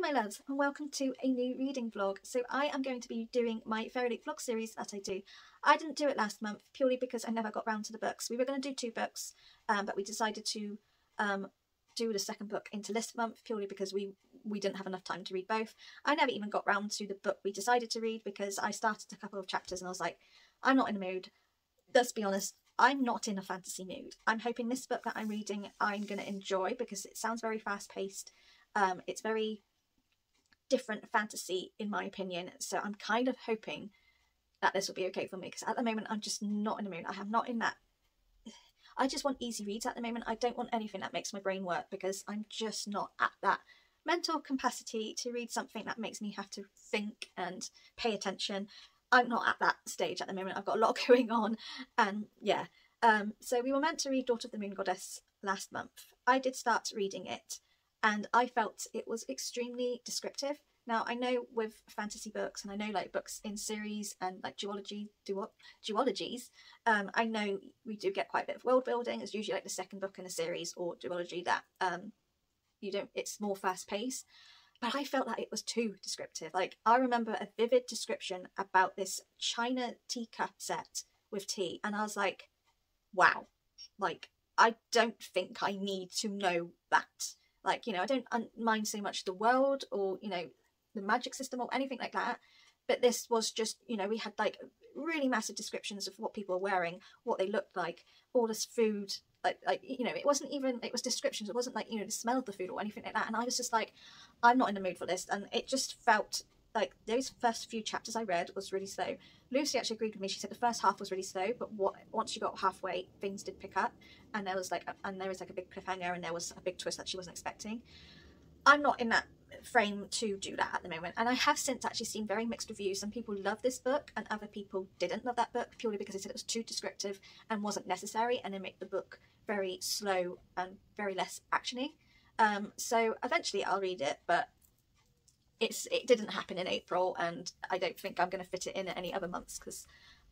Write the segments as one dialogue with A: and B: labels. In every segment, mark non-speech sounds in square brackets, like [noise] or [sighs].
A: Hello my loves and welcome to a new reading vlog. So I am going to be doing my Fairy Loot vlog series that I do. I didn't do it last month purely because I never got round to the books. We were going to do two books um, but we decided to um, do the second book into this month purely because we, we didn't have enough time to read both. I never even got round to the book we decided to read because I started a couple of chapters and I was like, I'm not in the mood. Let's be honest, I'm not in a fantasy mood. I'm hoping this book that I'm reading I'm going to enjoy because it sounds very fast paced. Um, it's very different fantasy in my opinion so I'm kind of hoping that this will be okay for me because at the moment I'm just not in the mood. I am not in that I just want easy reads at the moment. I don't want anything that makes my brain work because I'm just not at that mental capacity to read something that makes me have to think and pay attention. I'm not at that stage at the moment. I've got a lot [laughs] going on and yeah. Um, so we were meant to read Daughter of the Moon Goddess last month. I did start reading it and I felt it was extremely descriptive. Now I know with fantasy books and I know like books in series and like duology, duo duologies, um, I know we do get quite a bit of world building. It's usually like the second book in a series or duology that um, you don't, it's more fast paced. But I felt that it was too descriptive. Like I remember a vivid description about this China teacup set with tea and I was like, wow, like I don't think I need to know that like, you know, I don't mind so much the world or, you know, the magic system or anything like that. But this was just, you know, we had like really massive descriptions of what people were wearing, what they looked like, all this food, like, like you know, it wasn't even, it was descriptions. It wasn't like, you know, the smell of the food or anything like that. And I was just like, I'm not in the mood for this. And it just felt like those first few chapters I read was really slow. Lucy actually agreed with me. She said the first half was really slow, but what once you got halfway, things did pick up, and there was like a, and there was like a big cliffhanger, and there was a big twist that she wasn't expecting. I'm not in that frame to do that at the moment, and I have since actually seen very mixed reviews. Some people love this book, and other people didn't love that book purely because they said it was too descriptive and wasn't necessary, and they make the book very slow and very less actiony. Um, so eventually I'll read it, but it's it didn't happen in April and I don't think I'm going to fit it in at any other months because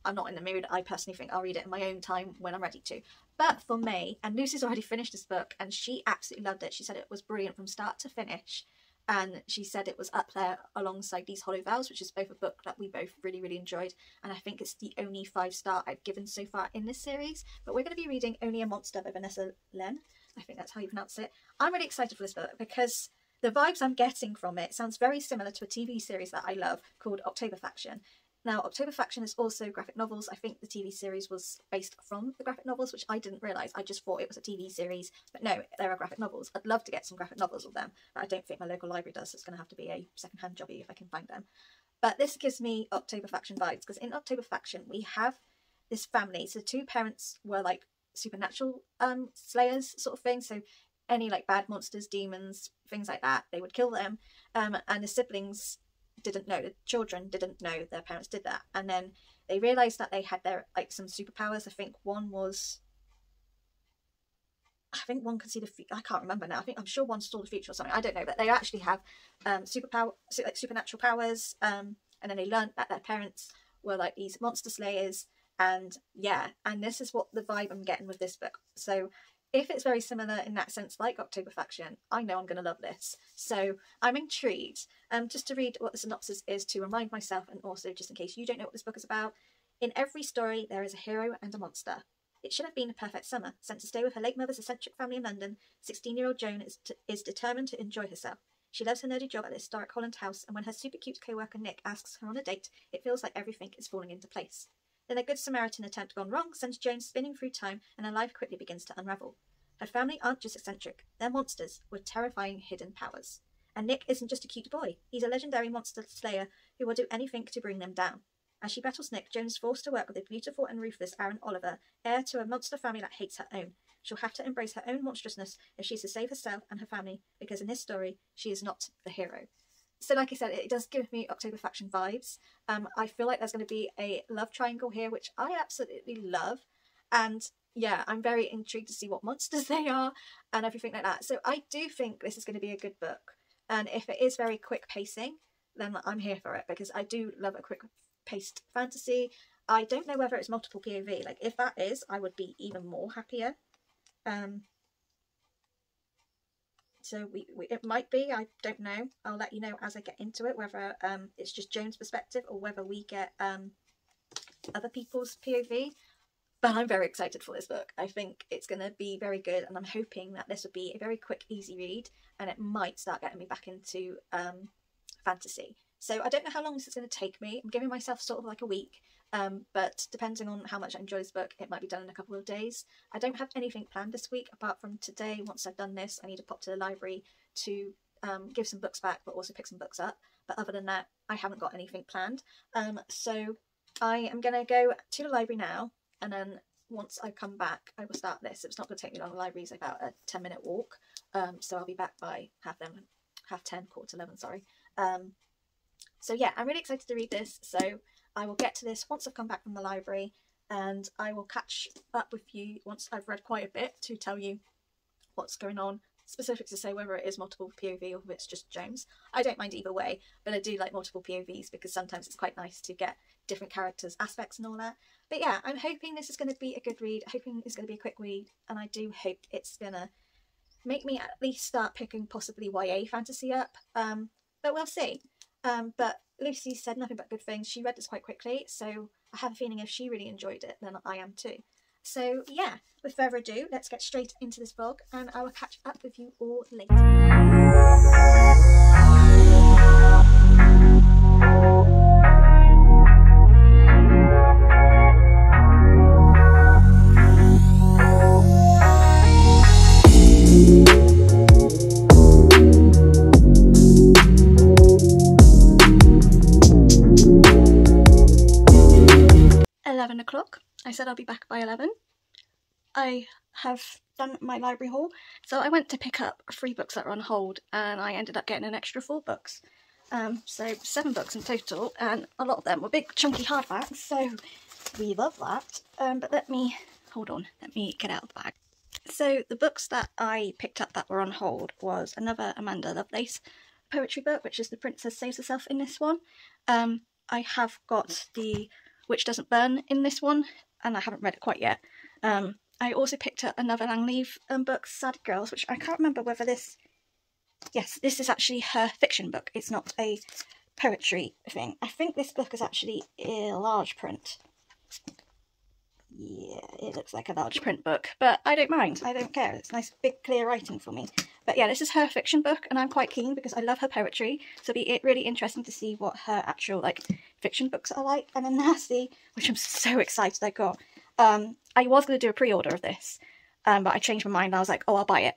A: I'm not in the mood. I personally think I'll read it in my own time when I'm ready to. But for May, and Lucy's already finished this book and she absolutely loved it. She said it was brilliant from start to finish. And she said it was up there alongside These Hollow Vows, which is both a book that we both really, really enjoyed. And I think it's the only five star I've given so far in this series. But we're going to be reading Only a Monster by Vanessa Len. I think that's how you pronounce it. I'm really excited for this book because the vibes I'm getting from it sounds very similar to a TV series that I love called October Faction. Now, October Faction is also graphic novels. I think the TV series was based from the graphic novels, which I didn't realise. I just thought it was a TV series, but no, there are graphic novels. I'd love to get some graphic novels of them, but I don't think my local library does. So it's going to have to be a second-hand jobby if I can find them. But this gives me October Faction vibes because in October Faction we have this family. So two parents were like supernatural um, slayers sort of thing. So any like bad monsters, demons, things like that, they would kill them. Um, and the siblings didn't know, the children didn't know their parents did that. And then they realised that they had their like some superpowers. I think one was I think one could see the future. I can't remember now. I think I'm sure one saw the future or something. I don't know, but they actually have um, superpower, like supernatural powers. Um, and then they learned that their parents were like these monster slayers. And yeah, and this is what the vibe I'm getting with this book. So if it's very similar in that sense like October Faction, I know I'm going to love this. So I'm intrigued. Um, just to read what the synopsis is to remind myself and also just in case you don't know what this book is about. In every story there is a hero and a monster. It should have been a perfect summer. Sent to stay with her late mother's eccentric family in London, 16-year-old Joan is, is determined to enjoy herself. She loves her nerdy job at the historic Holland house, and when her super cute co-worker Nick asks her on a date, it feels like everything is falling into place. Then a Good Samaritan attempt gone wrong sends Joan spinning through time and her life quickly begins to unravel. Her family aren't just eccentric, they're monsters with terrifying hidden powers. And Nick isn't just a cute boy, he's a legendary monster slayer who will do anything to bring them down. As she battles Nick, Joan is forced to work with the beautiful and ruthless Aaron Oliver, heir to a monster family that hates her own. She'll have to embrace her own monstrousness if she's to save herself and her family, because in this story, she is not the hero so like I said, it does give me October Faction vibes. Um, I feel like there's going to be a love triangle here, which I absolutely love. And yeah, I'm very intrigued to see what monsters [laughs] they are and everything like that. So I do think this is going to be a good book. And if it is very quick pacing, then I'm here for it because I do love a quick paced fantasy. I don't know whether it's multiple POV. Like if that is, I would be even more happier. Um, So we, we, it might be, I don't know. I'll let you know as I get into it whether um, it's just Joan's perspective or whether we get um, other people's POV. But I'm very excited for this book. I think it's going to be very good, and I'm hoping that this will be a very quick, easy read, and it might start getting me back into um, fantasy. So I don't know how long this is going to take me. I'm giving myself sort of like a week, um, but depending on how much I enjoy this book, it might be done in a couple of days. I don't have anything planned this week apart from today. Once I've done this, I need to pop to the library to um, give some books back, but also pick some books up. But other than that, I haven't got anything planned. Um, so I am going to go to the library now, and then once I come back, I will start this. It's not going to take me long. The library is about a 10 minute walk, um, so I'll be back by half them, half 10, quarter to 11, sorry. Um, so yeah, I'm really excited to read this. So I will get to this once I've come back from the library and I will catch up with you once I've read quite a bit to tell you what's going on. Specific to say whether it is multiple POV or if it's just Joan's. I don't mind either way, but I do like multiple POVs because sometimes it's quite nice to get different characters' aspects and all that. But yeah, I'm hoping this is going to be a good read, hoping it's going to be a quick read, and I do hope it's going to make me at least start picking possibly YA fantasy up. Um, but we'll see. Um, but Lucy said nothing but good things. She read this quite quickly, so I have a feeling if she really enjoyed it, then I am too. So yeah, with further ado, let's get straight into this vlog and I will catch up with you all later. Said I'll be back by 11. I have done my library haul, so I went to pick up three books that were on hold and I ended up getting an extra four books. Um, so seven books in total, and a lot of them were big chunky hardbacks, so we love that. Um, but let me, hold on, let me get out of the bag. So the books that I picked up that were on hold was another Amanda Lovelace poetry book, which is The Princess Saves Herself in this one. Um, I have got the Witch Doesn't Burn in this one, and I haven't read it quite yet. Um, I also picked up another Lang Leav um, book, Sad Girls, which I can't remember whether this... Yes, this is actually her fiction book. It's not a poetry thing. I think this book is actually a large print. Yeah, it looks like a large print book, but I don't mind. I don't care. It's nice, big, clear writing for me. But yeah, this is her fiction book, and I'm quite keen because I love her poetry. So it'll be really interesting to see what her actual like fiction books are like. And then [laughs] Nasty, which I'm so excited I got. Um, I was going to do a pre-order of this, um, but I changed my mind. I was like, oh, I'll buy it.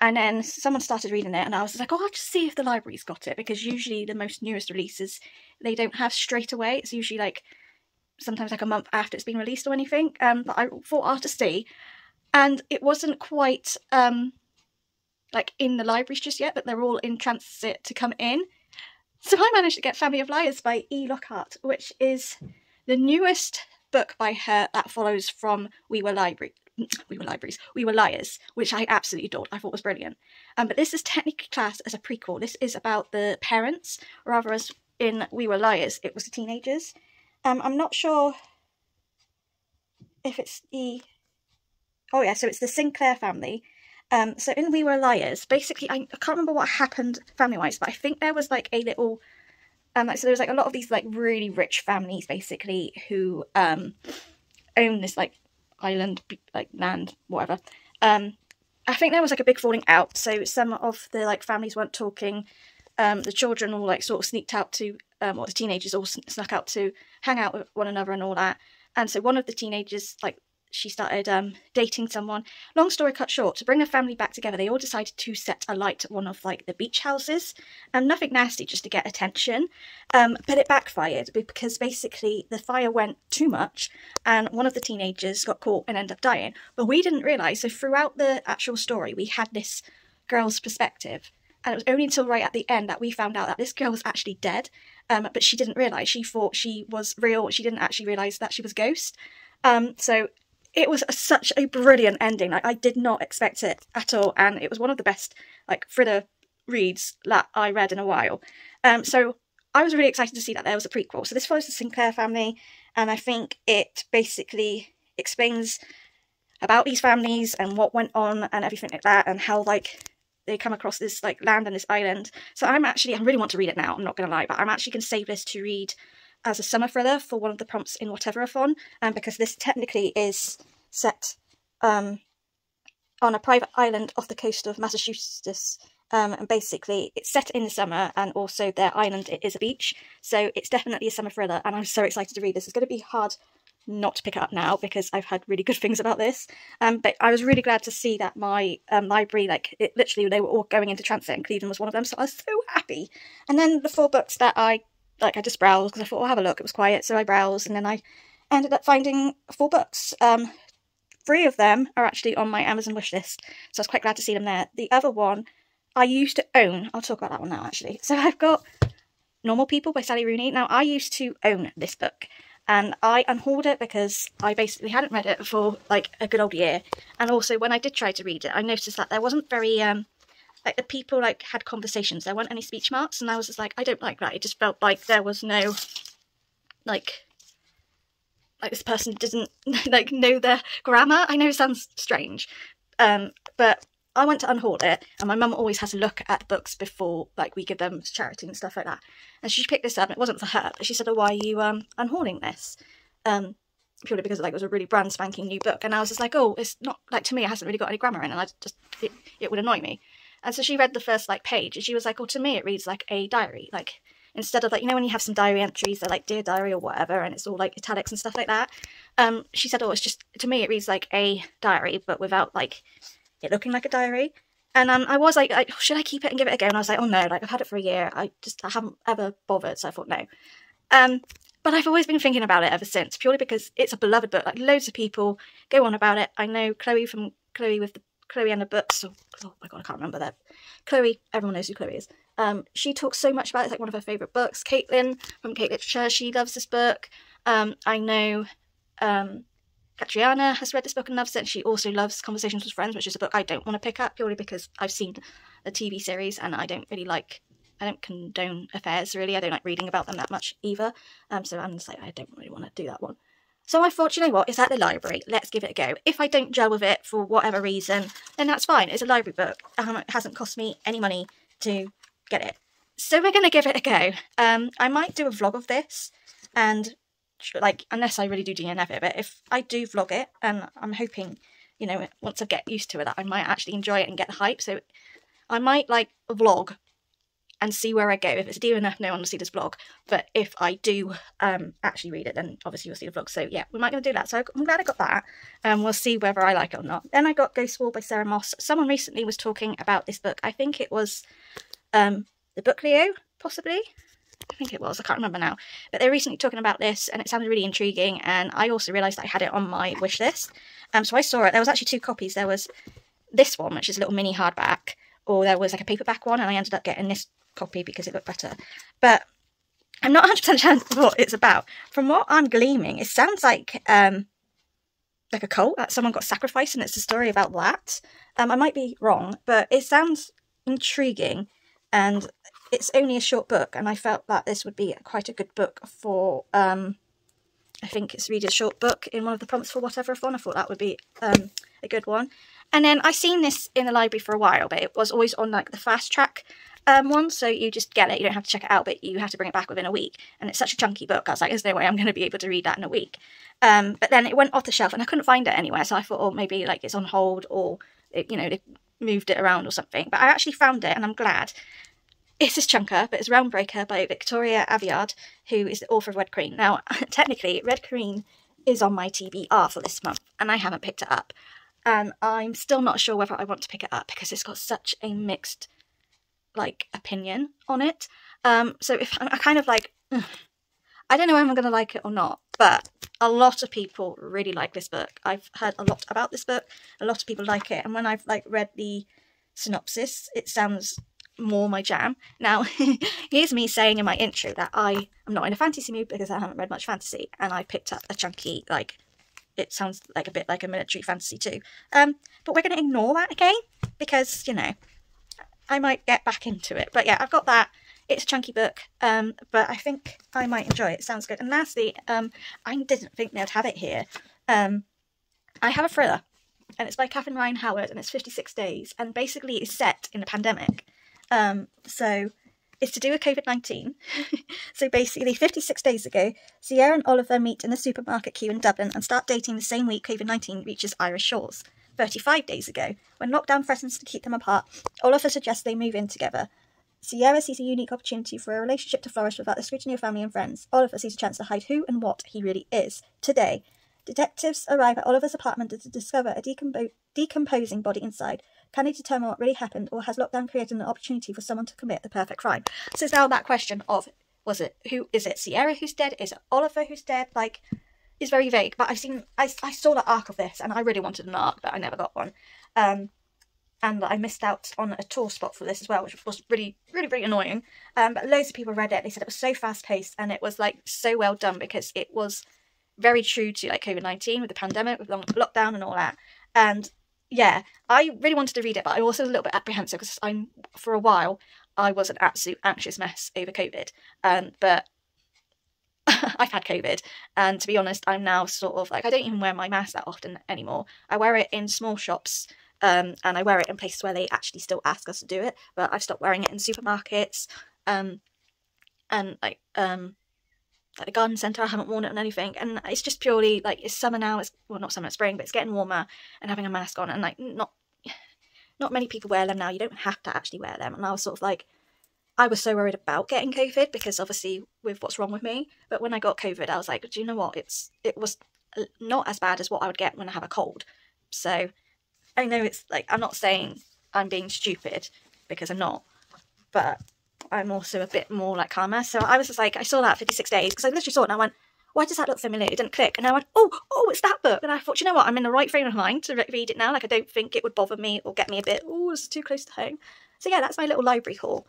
A: And then someone started reading it, and I was like, oh, I'll just see if the library's got it because usually the most newest releases they don't have straight away. It's usually like sometimes like a month after it's been released or anything. Um, but I thought see, and it wasn't quite um, like in the libraries just yet, but they're all in transit to come in. So I managed to get Family of Liars by E. Lockhart, which is the newest book by her that follows from We Were Library. We Were Libraries, We Were Liars, which I absolutely adored. I thought was brilliant. Um, but this is technically classed as a prequel. This is about the parents, rather as in We Were Liars, it was the teenagers. Um, I'm not sure if it's the... Oh yeah, so it's the Sinclair family. Um, so in We Were Liars, basically, I, I can't remember what happened family-wise, but I think there was like a little... Um, like, so there was like a lot of these like really rich families basically who um, own this like island, like land, whatever. Um, I think there was like a big falling out. So some of the like families weren't talking. Um, the children all like sort of sneaked out to, um, or the teenagers all snuck out to hang out with one another and all that. And so one of the teenagers, like, she started um, dating someone. Long story cut short, to bring the family back together, they all decided to set alight one of like the beach houses. and um, nothing nasty, just to get attention. Um, but it backfired because basically the fire went too much, and one of the teenagers got caught and ended up dying. But we didn't realise. So throughout the actual story, we had this girl's perspective, and it was only until right at the end that we found out that this girl was actually dead um, but she didn't realise. She thought she was real. She didn't actually realise that she was a ghost. Um, so it was a, such a brilliant ending. Like I did not expect it at all, and it was one of the best like thriller reads that I read in a while. Um, so I was really excited to see that there was a prequel. So this follows the Sinclair family, and I think it basically explains about these families and what went on and everything like that, and how like they come across this like land and this island. So I'm actually, I really want to read it now, I'm not going to lie, but I'm actually going to save this to read as a summer thriller for one of the prompts in Whatever-a-thon, um, because this technically is set um, on a private island off the coast of Massachusetts. Um, and basically, it's set in the summer, and also their island is a beach, so it's definitely a summer thriller. And I'm so excited to read this. It's going to be hard not to pick it up now because I've had really good things about this. Um, but I was really glad to see that my um, library, like, it literally, they were all going into transit, and Cleveland was one of them, so I was so happy. And then the four books that I, like, I just browsed because I thought, I'll have a look. It was quiet, so I browsed, and then I ended up finding four books. Um, three of them are actually on my Amazon wish list, so I was quite glad to see them there. The other one I used to own. I'll talk about that one now, actually. So I've got Normal People by Sally Rooney. Now, I used to own this book, and I unhauled it because I basically hadn't read it for like a good old year. And also, when I did try to read it, I noticed that there wasn't very um like the people like had conversations. There weren't any speech marks, and I was just like, I don't like that. It just felt like there was no like like this person doesn't [laughs] like know their grammar. I know it sounds strange, um, but I went to unhaul it, and my mum always has a look at books before like we give them to charity and stuff like that. And she picked this up, and it wasn't for her, but she said, "Oh, why are you um unhauling this?" Um, purely because like it was a really brand spanking new book, and I was just like, "Oh, it's not like to me, it hasn't really got any grammar in, and I just it, it would annoy me." And so she read the first like page, and she was like, "Oh, to me, it reads like a diary, like." instead of like you know when you have some diary entries they're like dear diary or whatever and it's all like italics and stuff like that um she said oh it's just to me it reads like a diary but without like it looking like a diary and um, I was like, like, should I keep it and give it a go? And I was like, oh no, like I've had it for a year. I just I haven't ever bothered, so I thought no. Um, but I've always been thinking about it ever since, purely because it's a beloved book. Like loads of people go on about it. I know Chloe from Chloe with the Chloe and the books. Oh, oh my god, I can't remember that. Chloe, everyone knows who Chloe is. Um, she talks so much about it. It's like one of her favourite books. Caitlin from Kate Literature, she loves this book. Um, I know um, Katriana has read this book and loves it. She also loves Conversations with Friends, which is a book I don't want to pick up purely because I've seen the TV series and I don't really like, I don't condone affairs really. I don't like reading about them that much either. Um, so I'm just like, I don't really want to do that one. So I thought, you know what, it's at the library, let's give it a go. If I don't gel with it for whatever reason, then that's fine. It's a library book. Um, it hasn't cost me any money to get it. So we're going to give it a go. Um, I might do a vlog of this and like unless I really do DNF it, but if I do vlog it, and I'm hoping, you know, once I get used to it, that I might actually enjoy it and get the hype. So I might like vlog and see where I go. If it's enough, no one will see this vlog. But if I do um, actually read it, then obviously you'll see the vlog. So yeah, we might to do that. So I'm glad I got that. And um, we'll see whether I like it or not. Then I got Ghost Wall by Sarah Moss. Someone recently was talking about this book. I think it was um, the book Leo, possibly. I think it was, I can't remember now. But they're recently talking about this and it sounded really intriguing and I also realised I had it on my wish list. Um, so I saw it. There was actually two copies. There was this one, which is a little mini hardback, or there was like a paperback one and I ended up getting this copy because it looked better. But I'm not 100% [laughs] sure what it's about. From what I'm gleaming, it sounds like um, like a cult, that someone got sacrificed and it's a story about that. Um, I might be wrong, but it sounds intriguing and it's only a short book, and I felt that this would be quite a good book for, um, I think it's read a short book in one of the prompts for Whatever-a-thon. I thought that would be um, a good one. And then I seen this in the library for a while, but it was always on like the fast track um, one, so you just get it. You don't have to check it out, but you have to bring it back within a week. And it's such a chunky book. I was like, there's no way I'm going to be able to read that in a week. Um, but then it went off the shelf, and I couldn't find it anywhere. So I thought, oh, maybe like it's on hold, or it, you know, they moved it around or something. But I actually found it, and I'm glad. It's a chunker, but it's Realmbreaker by Victoria Aveyard, who is the author of Red Queen. Now, [laughs] technically, Red Queen is on my TBR for this month, and I haven't picked it up. And I'm still not sure whether I want to pick it up because it's got such a mixed, like, opinion on it. Um, so if I'm kind of like, [sighs] I don't know if I'm going to like it or not, but a lot of people really like this book. I've heard a lot about this book. A lot of people like it, and when I've like read the synopsis, it sounds more my jam. Now, [laughs] here's me saying in my intro that I am not in a fantasy mood because I haven't read much fantasy, and I picked up a chunky, like, it sounds like a bit like a military fantasy too. Um, but we're going to ignore that again because, you know, I might get back into it. But yeah, I've got that. It's a chunky book, um, but I think I might enjoy it. it sounds good. And lastly, um, I didn't think they'd have it here. Um, I have a thriller. and it's by Catherine Ryan Howard, and it's 56 days, and basically it's set in a pandemic. Um, so it's to do with COVID 19. [laughs] so basically, 56 days ago, Sierra and Oliver meet in the supermarket queue in Dublin and start dating the same week COVID 19 reaches Irish shores. 35 days ago, when lockdown threatens to keep them apart, Oliver suggests they move in together. Sierra sees a unique opportunity for a relationship to flourish without the scrutiny of family and friends. Oliver sees a chance to hide who and what he really is. Today, detectives arrive at Oliver's apartment to discover a decompo- decomposing body inside. Can they determine what really happened, or has lockdown created an opportunity for someone to commit the perfect crime? So it's now that question of was it who is it Sierra who's dead? Is it Oliver who's dead? Like is very vague, but I've seen I, I saw the arc of this and I really wanted an arc, but I never got one. Um, and I missed out on a tour spot for this as well, which was really, really, really annoying. Um, but loads of people read it. They said it was so fast paced and it was like so well done because it was very true to like COVID nineteen with the pandemic, with lockdown and all that. And yeah, I really wanted to read it, but I was also a little bit apprehensive because I'm for a while I was an absolute anxious mess over COVID. Um, but [laughs] I've had COVID, and to be honest, I'm now sort of like I don't even wear my mask that often anymore. I wear it in small shops, um, and I wear it in places where they actually still ask us to do it. But I've stopped wearing it in supermarkets, um, and like um, like the garden centre. I haven't worn it on anything, and it's just purely like it's summer now. It's well, not summer, it's spring, but it's getting warmer, and having a mask on, and like not [sighs] not many people wear them now. You don't have to actually wear them, and I was sort of like I was so worried about getting COVID because obviously with what's wrong with me. But when I got COVID, I was like, do you know what? It's it was not as bad as what I would get when I have a cold. So I know it's like I'm not saying I'm being stupid because I'm not, but I'm also a bit more like calmer. So I was just like, I saw that 56 days because I literally saw it and I went, why does that look familiar? It didn't click. And I went, oh, oh, it's that book. And I thought, you know what? I'm in the right frame of mind to read it now. Like, I don't think it would bother me or get me a bit, oh, it's too close to home. So yeah, that's my little library haul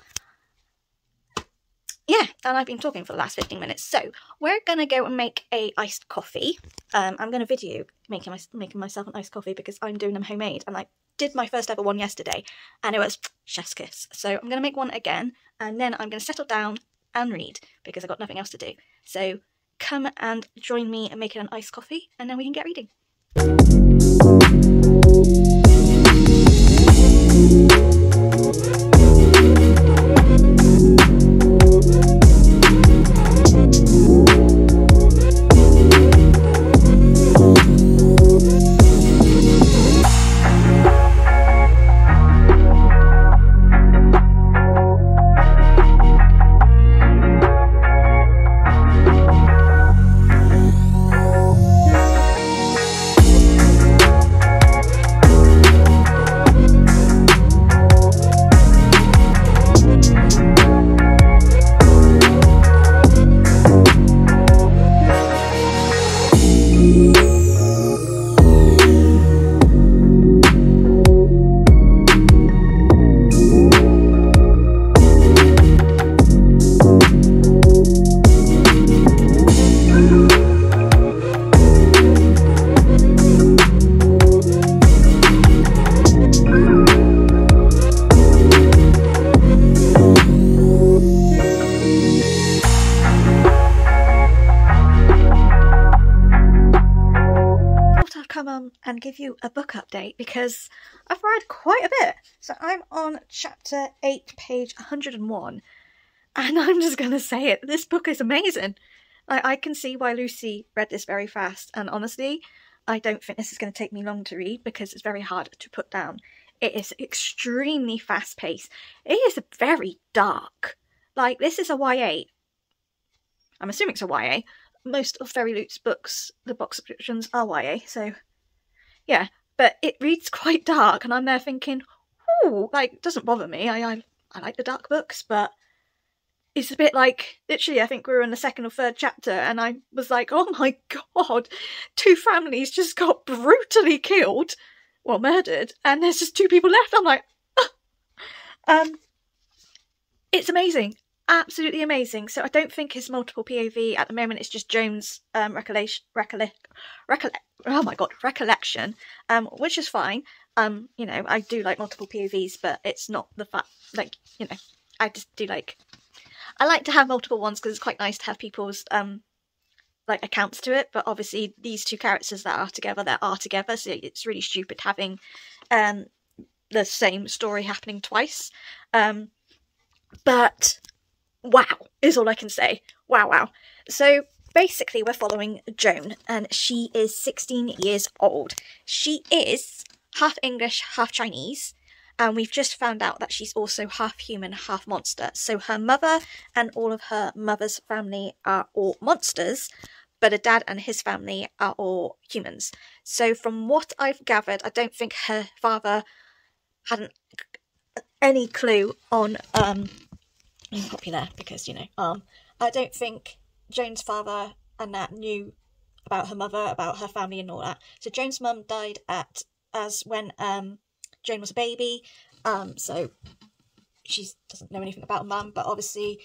A: yeah, and I've been talking for the last 15 minutes. So we're going to go and make a iced coffee. Um, I'm going to video making, my, making myself an iced coffee because I'm doing them homemade. And I did my first ever one yesterday and it was chef's kiss. So I'm going to make one again and then I'm going to settle down and read because I've got nothing else to do. So come and join me in making an iced coffee and then we can get reading. Page 101, and [laughs] I'm just going to say it. This book is amazing. I, I can see why Lucy read this very fast, and honestly, I don't think this is going to take me long to read because it's very hard to put down. It is extremely fast paced. It is very dark. Like, this is a YA. I'm assuming it's a YA. Most of FairyLoot's books, the box subscriptions are YA, so yeah, but it reads quite dark, and I'm there thinking, oh, like, doesn't bother me. I, I, I like the dark books, but it's a bit like literally. I think we were in the second or third chapter, and I was like, oh my god, two families just got brutally killed, well, murdered, and there's just two people left. I'm like, um, it's amazing absolutely amazing. So I don't think it's multiple POV at the moment. It's just Joan's um, recollection, recollect, recollect. Oh my god, recollection, um, which is fine. Um, you know, I do like multiple POVs, but it's not the fact. Like, you know, I just do like. I like to have multiple ones because it's quite nice to have people's um, like accounts to it, but obviously these two characters that are together, that are together, so it's really stupid having um the same story happening twice. Um, but wow is all I can say. Wow, wow. So basically, we're following Joan, and she is 16 years old. She is half English, half Chinese, and we've just found out that she's also half human, half monster. So her mother and all of her mother's family are all monsters, but her dad and his family are all humans. So from what I've gathered, I don't think her father hadn't any clue on um popular because you know um I don't think Joan's father and that knew about her mother, about her family and all that. So Joan's mum died at as when um Joan was a baby. Um so she doesn't know anything about mum, but obviously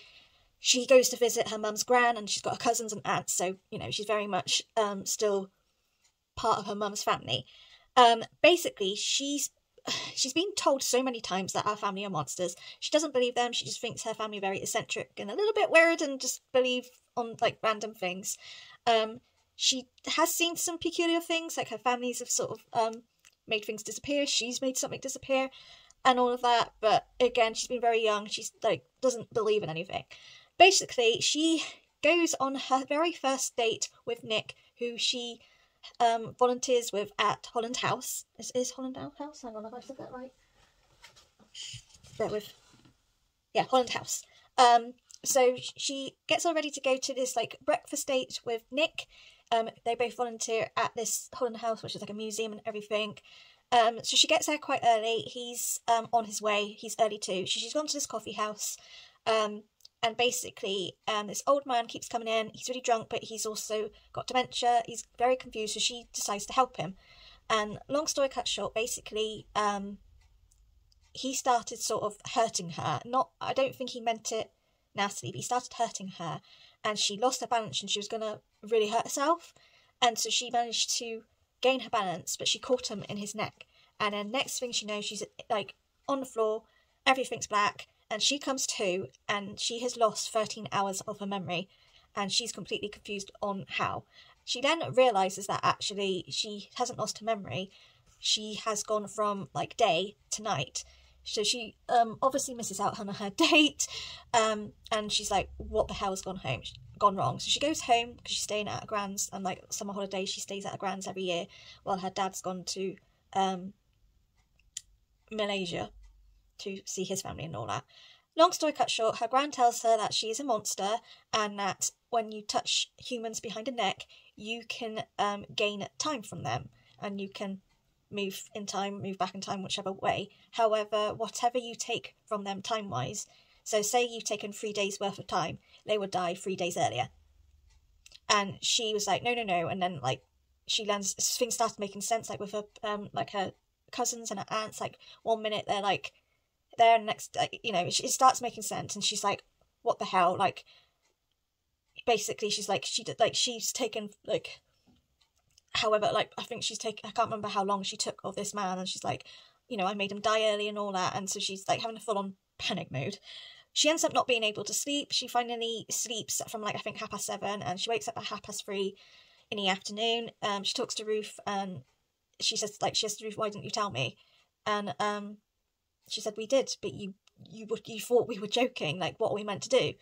A: she goes to visit her mum's gran and she's got her cousins and aunts, so you know, she's very much um still part of her mum's family. Um basically she's [sighs] she's been told so many times that our family are monsters. She doesn't believe them. She just thinks her family very eccentric and a little bit weird and just believe on like random things. Um, she has seen some peculiar things, like her families have sort of um, made things disappear. She's made something disappear, and all of that. But again, she's been very young. She's like doesn't believe in anything. Basically, she goes on her very first date with Nick, who she um, volunteers with at Holland House. Is, is Holland House? Hang on, have I said that right? Bear with. Yeah, Holland House. Um, so she gets all ready to go to this like breakfast date with Nick. Um, they both volunteer at this Holland House, which is like a museum and everything. Um, so she gets there quite early. He's um on his way. He's early too. So she's gone to this coffee house. Um, and basically um, this old man keeps coming in he's really drunk but he's also got dementia he's very confused so she decides to help him and long story cut short basically um, he started sort of hurting her not i don't think he meant it nastily but he started hurting her and she lost her balance and she was going to really hurt herself and so she managed to gain her balance but she caught him in his neck and then next thing she knows she's like on the floor everything's black and she comes to and she has lost 13 hours of her memory and she's completely confused on how. She then realizes that actually she hasn't lost her memory. She has gone from like day to night. So she um obviously misses out on her [laughs] date um and she's like what the hell's gone home gone wrong. So she goes home because she's staying at a grand's and like summer holidays she stays at a grand's every year while her dad's gone to um Malaysia to see his family and all that. Long story cut short, her grand tells her that she is a monster and that when you touch humans behind a neck, you can um, gain time from them and you can move in time, move back in time, whichever way. However, whatever you take from them time wise, so say you've taken three days worth of time, they would die three days earlier. And she was like, no, no, no. And then like she learns things started making sense, like with her um like her cousins and her aunts. Like one minute they're like there and next like, you know it starts making sense and she's like what the hell like basically she's like she did like she's taken like however like i think she's taken i can't remember how long she took of this man and she's like you know i made him die early and all that and so she's like having a full-on panic mode she ends up not being able to sleep she finally sleeps from like i think half past seven and she wakes up at half past three in the afternoon um she talks to ruth and she says like she says to ruth why didn't you tell me and um she said we did, but you you you thought we were joking. Like what are we meant to do?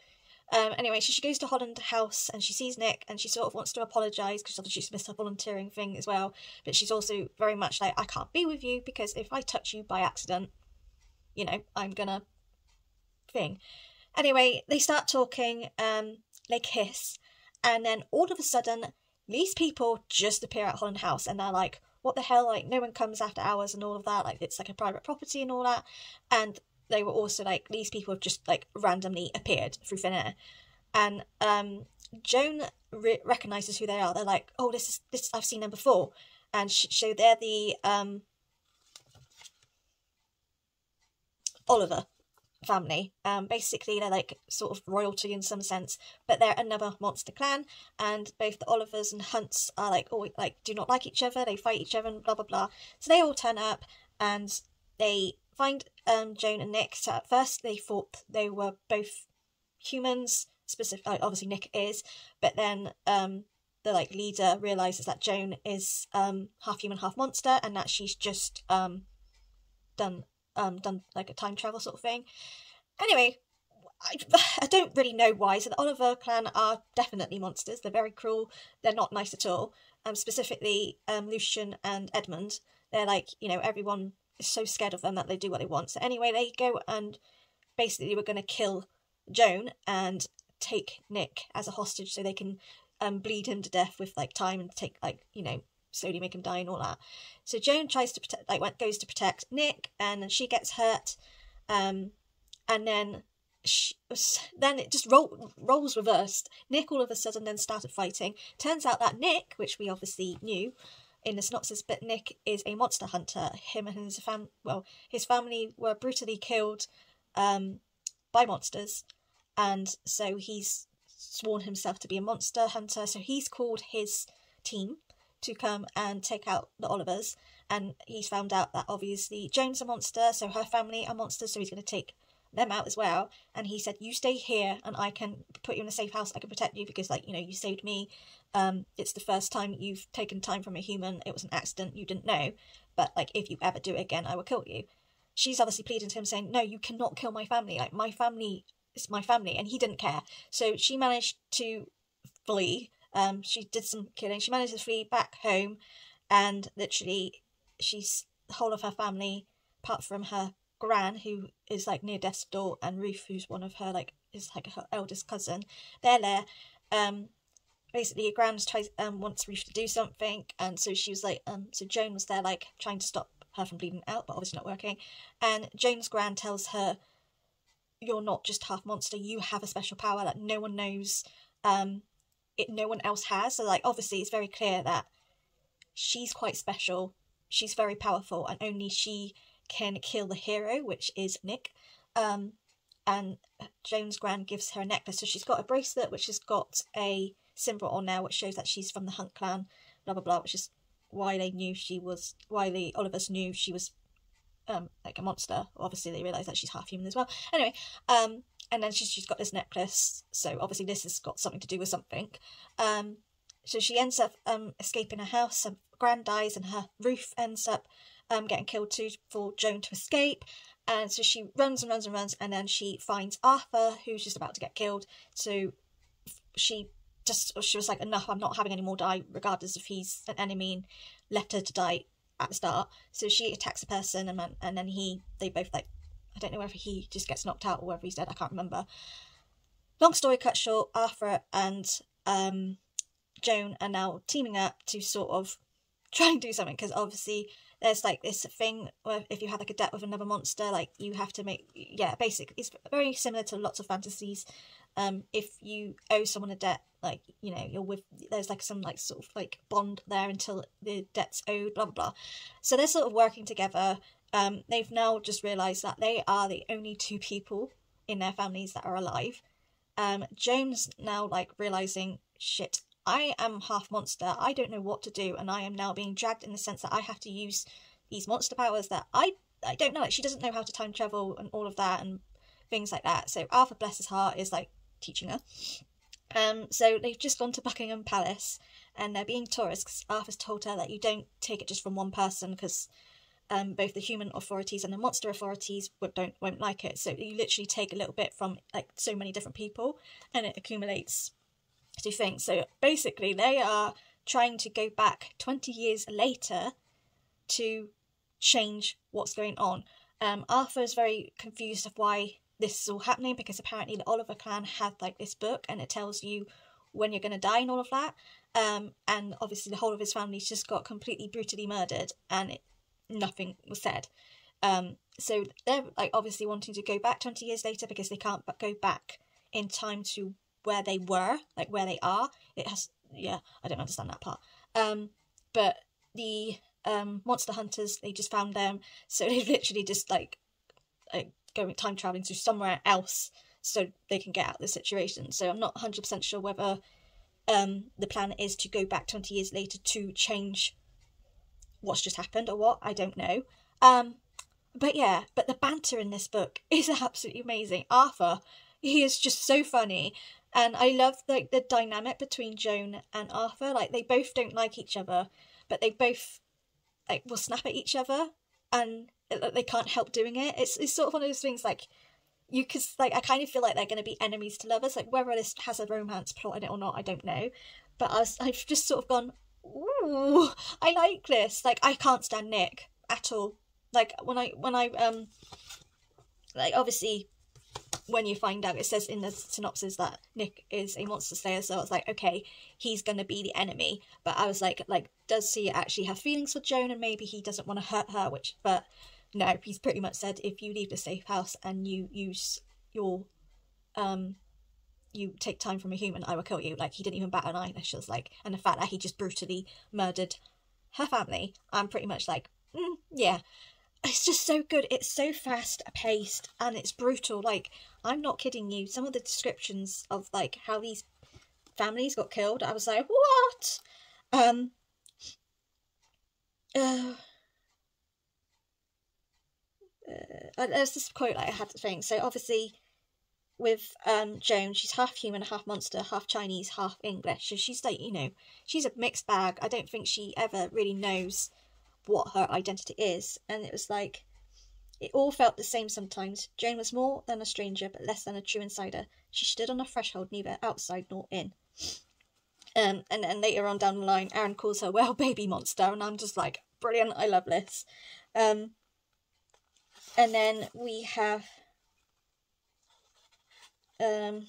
A: Um, anyway, so she goes to Holland House and she sees Nick and she sort of wants to apologise because she's missed her volunteering thing as well. But she's also very much like, I can't be with you because if I touch you by accident, you know, I'm gonna thing. Anyway, they start talking, um, they kiss, and then all of a sudden, these people just appear at Holland House and they're like, what the hell? Like no one comes after hours and all of that like it's like a private property and all that. And they were also like these people have just like randomly appeared through thin air. And um joan re- recognizes who they are. They're like oh this is this i've seen them before. And sh- so they're the um oliver family. Um, basically, they're like sort of royalty in some sense, but they're another monster clan. And both the Olivers and Hunts are like, oh, like do not like each other. They fight each other and blah blah blah. So they all turn up and they find um Joan and Nick. So at first they thought they were both humans. Specific, like obviously Nick is, but then um the like leader realizes that Joan is um half human, half monster, and that she's just um done um done like a time travel sort of thing. Anyway, I, [laughs] I don't really know why. So the Oliver clan are definitely monsters. They're very cruel. They're not nice at all. Um, specifically, um, Lucien and Edmund. They're like you know everyone is so scared of them that they do what they want. So anyway, they go and basically we're going to kill Joan and take Nick as a hostage so they can um bleed him to death with like time and take like you know slowly make him die and all that. So Joan tries to protect like goes to protect Nick and then she gets hurt. Um, and then she, then it just roll, rolls reversed. Nick all of a sudden then started fighting. Turns out that Nick, which we obviously knew in the synopsis, but Nick is a monster hunter. Him and his fam well, his family were brutally killed um, by monsters, and so he's sworn himself to be a monster hunter. So he's called his team to come and take out the Olivers, and he's found out that obviously Joan's a monster, so her family are monsters, so he's going to take them out as well. And he said, "You stay here, and I can put you in a safe house. I can protect you because, like, you know, you saved me. Um, it's the first time you've taken time from a human. It was an accident. You didn't know, but like, if you ever do it again, I will kill you." She's obviously pleading to him, saying, "No, you cannot kill my family. Like, my family is my family," and he didn't care. So she managed to flee. Um, she did some killing. She managed to flee back home, and literally, she's the whole of her family, apart from her Gran, who is like near death's door, and Ruth, who's one of her like is like her eldest cousin. They're there. Um, basically, Gran tries um wants Ruth to do something, and so she was like um so Joan was there like trying to stop her from bleeding out, but obviously not working. And Joan's Gran tells her, "You're not just half monster. You have a special power that no one knows. Um, it no one else has. So like obviously, it's very clear that she's quite special. She's very powerful, and only she." can kill the hero, which is Nick. Um, and Joan's Gran gives her a necklace. So she's got a bracelet which has got a symbol on there which shows that she's from the Hunt clan, blah blah blah, which is why they knew she was why the Olivers knew she was um like a monster. Obviously they realise that she's half human as well. Anyway, um and then she's she's got this necklace, so obviously this has got something to do with something. Um so she ends up um escaping her house, her Gran dies and her Ruth ends up um, getting killed too for Joan to escape. And so she runs and runs and runs, and then she finds Arthur, who's just about to get killed. So she just she was like, enough, I'm not having any more die, regardless if he's an enemy, and left her to die at the start. So she attacks a person, and and then he they both like I don't know whether he just gets knocked out or whether he's dead. I can't remember. Long story cut short, Arthur and um, Joan are now teaming up to sort of [laughs] try and do something because obviously there's like this thing where if you have like a debt with another monster, like you have to make yeah, basic. It's very similar to lots of fantasies. Um, if you owe someone a debt, like you know you're with there's like some like sort of like bond there until the debt's owed, blah blah blah. So they're sort of working together. Um, they've now just realised that they are the only two people in their families that are alive. Um, Joan's now like realizing shit. I am half monster. I don't know what to do, and I am now being dragged in the sense that I have to use these monster powers that I I don't know. Like she doesn't know how to time travel and all of that and things like that. So Arthur, bless his heart, is like teaching her. Um, so they've just gone to Buckingham Palace, and they're being tourists Arthur's told her that you don't take it just from one person because um, both the human authorities and the monster authorities would, don't won't like it. So you literally take a little bit from like so many different people, and it accumulates to things. So basically, they are trying to go back 20 years later to change what's going on. Um, Arthur is very confused of why this is all happening because apparently the Oliver clan had like this book and it tells you when you're going to die and all of that. Um, and obviously the whole of his family's just got completely brutally murdered and it, nothing was said. Um, so they're like obviously wanting to go back 20 years later because they can't go back in time to where they were, like where they are. It has, yeah, I don't understand that part. Um, but the um monster hunters, they just found them, so [laughs] they've literally just like, like going time traveling to somewhere else so they can get out of the situation. So I'm not hundred percent sure whether um the plan is to go back twenty years later to change what's just happened or what. I don't know. Um, but yeah, but the banter in this book [laughs] is absolutely amazing. Arthur he is just so funny. And I love like the dynamic between Joan and Arthur. Like they both don't like each other, but they both like will snap at each other, and they can't help doing it. It's it's sort of one of those things like you could like I kind of feel like they're going to be enemies to lovers. Like whether this has a romance plot in it or not, I don't know. But I was, I've just sort of gone, ooh, I like this. Like I can't stand Nick at all. Like when I when I um like obviously when you find out it says in the synopsis that Nick is a monster slayer, so I was like, okay, he's gonna be the enemy. But I was like, like, does he actually have feelings for Joan and maybe he doesn't want to hurt her, which but no, he's pretty much said if you leave the safe house and you use your um you take time from a human, I will kill you. Like he didn't even bat an eyelash. like, and the fact that he just brutally murdered her family, I'm pretty much like, mm, yeah. It's just so good. It's so fast paced and it's brutal. Like I'm not kidding you. Some of the descriptions of like how these families got killed, I was like, what? Um. Uh, uh, there's this quote like, I had to think. So obviously, with um Joan, she's half human, half monster, half Chinese, half English. So she's like, you know, she's a mixed bag. I don't think she ever really knows what her identity is. And it was like, it all felt the same sometimes. Joan was more than a stranger, but less than a true insider. She stood on a threshold, neither outside nor in. Um, and then later on down the line, Aaron calls her well baby monster, and I'm just like, brilliant, I love this. Um, and then we have um,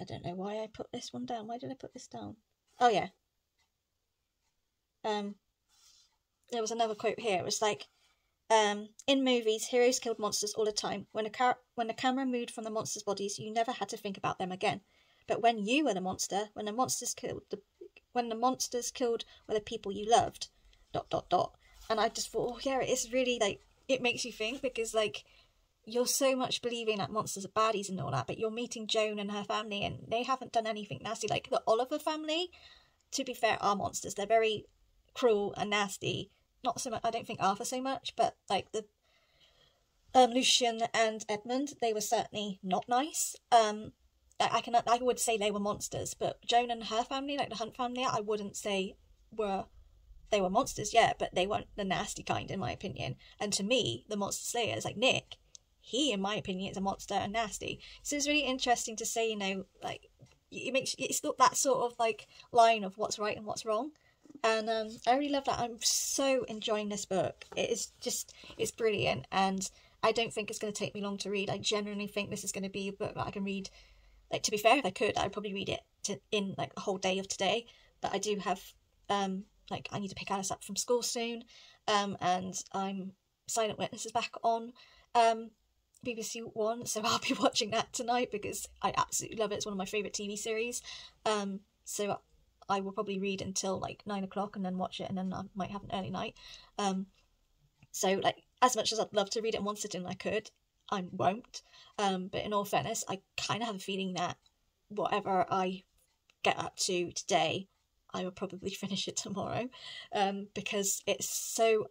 A: I don't know why I put this one down. Why did I put this down? Oh yeah. Um, there was another quote here. It was like, um, in movies, heroes killed monsters all the time. When a car- when the camera moved from the monsters' bodies, you never had to think about them again. But when you were the monster, when the monsters killed the, when the monsters killed were the people you loved, dot dot dot. And I just thought, oh yeah, it's really like it makes you think because like you're so much believing that monsters are baddies and all that, but you're meeting Joan and her family, and they haven't done anything nasty. Like the Oliver family, to be fair, are monsters. They're very cruel and nasty. Not so much. I don't think Arthur so much, but like the um, Lucien and Edmund, they were certainly not nice. Um, I can I would say they were monsters, but Joan and her family, like the Hunt family, I wouldn't say were they were monsters yet, but they weren't the nasty kind in my opinion. And to me, the monster slayers like Nick, he, in my opinion, is a monster and nasty. So it's really interesting to say, you know, like it makes it's that sort of like line of what's right and what's wrong. And um, I really love that. I'm so enjoying this book. It is just it's brilliant, and I don't think it's going to take me long to read. I genuinely think this is going to be a book that I can read. Like to be fair, if I could, I'd probably read it to, in like a whole day of today. But I do have um like I need to pick Alice up from school soon, um, and I'm Silent Witnesses back on. Um, BBC One, so [laughs] I'll be watching that tonight because I absolutely love it. It's one of my favourite TV series. Um, so I will probably read until like nine o'clock and then watch it, and then I might have an early night. Um, so like as much as I'd love to read it in one sitting, I could. I won't. Um, but in all fairness, I kind of have a feeling that whatever I get up to today, I will probably [laughs] finish it tomorrow, um, because it's so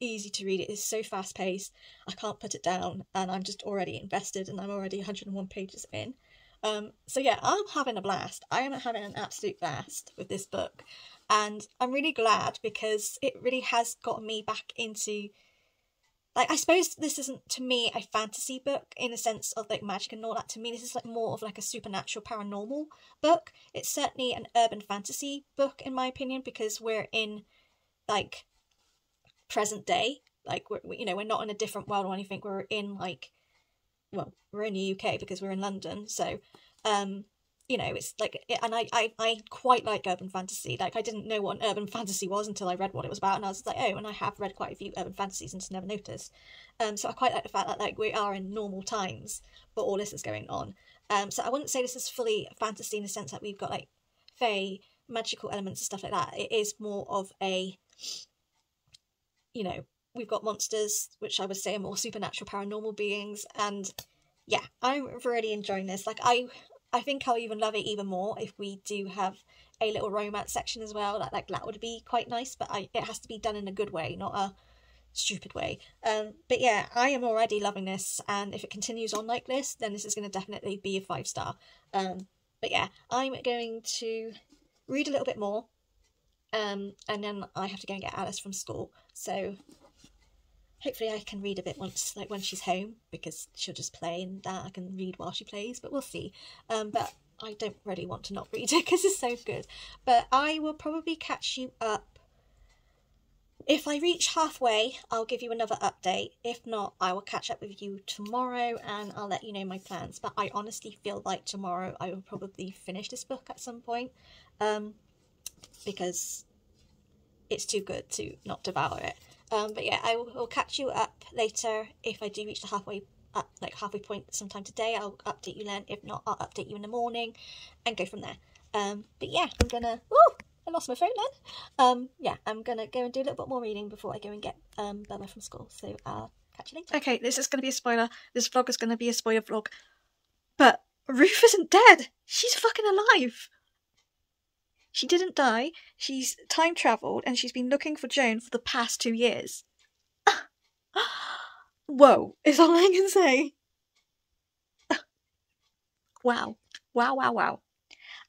A: easy to read. It is so fast paced. I can't put it down, and I'm just already invested, and I'm already [laughs] 101 pages in. Um, so yeah, I'm having a blast. I am having an absolute blast with this book, and I'm really glad because it really has gotten me back into. Like I suppose this isn't to me a fantasy book in the sense of like magic and all that. To me, this is like more of like a supernatural paranormal book. It's certainly an urban fantasy book in my opinion because we're in like present day. Like we're you know we're not in a different world or anything. We're in like well we're in the UK because we're in London. So um you know it's like and I, I I quite like urban fantasy. Like I didn't know what an urban [laughs] fantasy was until I read what it was about, and I was like oh, and I have read quite a few urban fantasies and just never noticed. Um so I quite like the fact that like we are in normal times, but all this is going on. Um so I wouldn't say this is fully fantasy in the sense that we've got like fae magical elements and stuff like that. It is more of a you know, we've got monsters, which I would say are more supernatural paranormal beings, and yeah, I'm really enjoying this. Like I I think I'll even love it even more if we do have a little romance section as well. Like, like that would be quite nice, but I, it has to be done in a good way, not a stupid way. Um, but yeah, I am already loving this, and if it continues on like this, then this is going to definitely be a five star. Um, but yeah, I'm going to read a little bit more, um, and then I have to go and get Alice from school. So hopefully I can read a bit once, like when she's home, because she'll just play and that I can read while she plays. But we'll see. Um, but I don't really want to not read it [laughs] because it's so good. But I will probably catch you up if I reach halfway, I'll give you another update. If not, I will catch up with you tomorrow and I'll let you know my plans. But I honestly feel like tomorrow I will probably finish this book at some point um, because it's too good to not devour it. Um, but yeah, I will, catch you up later if I do reach the halfway up, like halfway point sometime today. I'll update you then. If not, I'll update you in the morning and go from there. Um, but yeah, I'm gonna. Woo! I lost my phone then. Um, yeah, I'm gonna go and do a little bit more reading before I go and get um, Bella from school. So I'll catch you later. Okay, this is gonna be a spoiler. This vlog is gonna be a spoiler vlog. But Ruth isn't dead. She's fucking alive. She didn't die. She's time travelled and she's been looking for Joan for the past two years. [gasps] Whoa, is all I can say. [sighs] wow. Wow, wow, wow.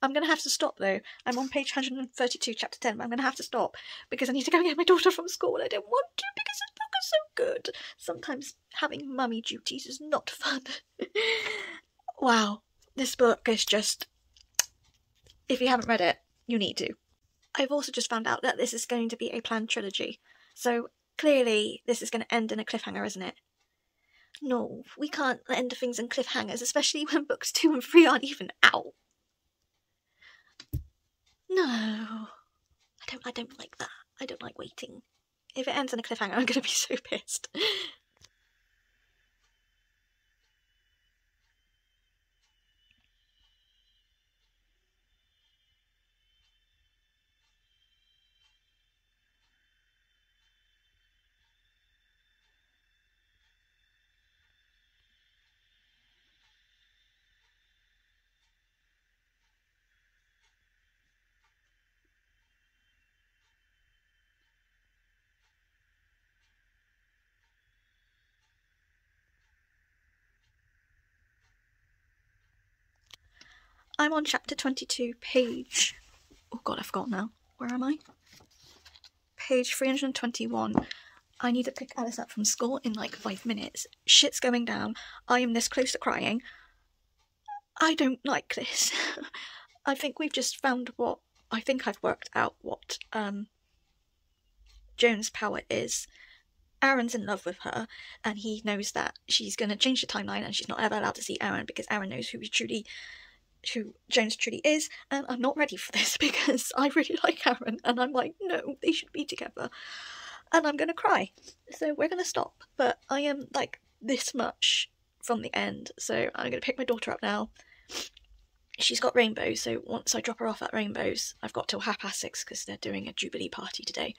A: I'm going to have to stop though. I'm on page 132, chapter 10, but I'm going to have to stop because I need to go get my daughter from school. I don't want to because this book is so good. Sometimes having mummy duties is not fun. [laughs] wow, this book is just. If you haven't read it, you need to. I've also just found out that this is going to be a planned trilogy. So clearly, this is going to end in a cliffhanger, isn't it? No, we can't end things in cliffhangers, especially when books two and three aren't even out. No. I don't I don't like that. I don't like waiting. If it ends in a cliffhanger, I'm gonna be [laughs] so pissed. I'm on chapter 22, page. Oh god, I forgot now. Where am I? Page 321. I need to pick Alice up from school in like five minutes. Shit's going down. I am this close to crying. I don't like this. [laughs] I think we've just found what. I think I've worked out what um, Joan's power is. Aaron's in love with her, and he knows that she's going to change the timeline and she's not ever allowed to see Aaron because Aaron knows who he truly who Jones truly is, and I'm not ready for this [laughs] because I really like Aaron, and I'm like, no, they should be together, and I'm gonna cry. So we're gonna stop, but I am like this much from the end, so I'm gonna pick my daughter up now. She's got rainbows, so once I drop her off at rainbows, I've got till half past six because they're doing a jubilee party today.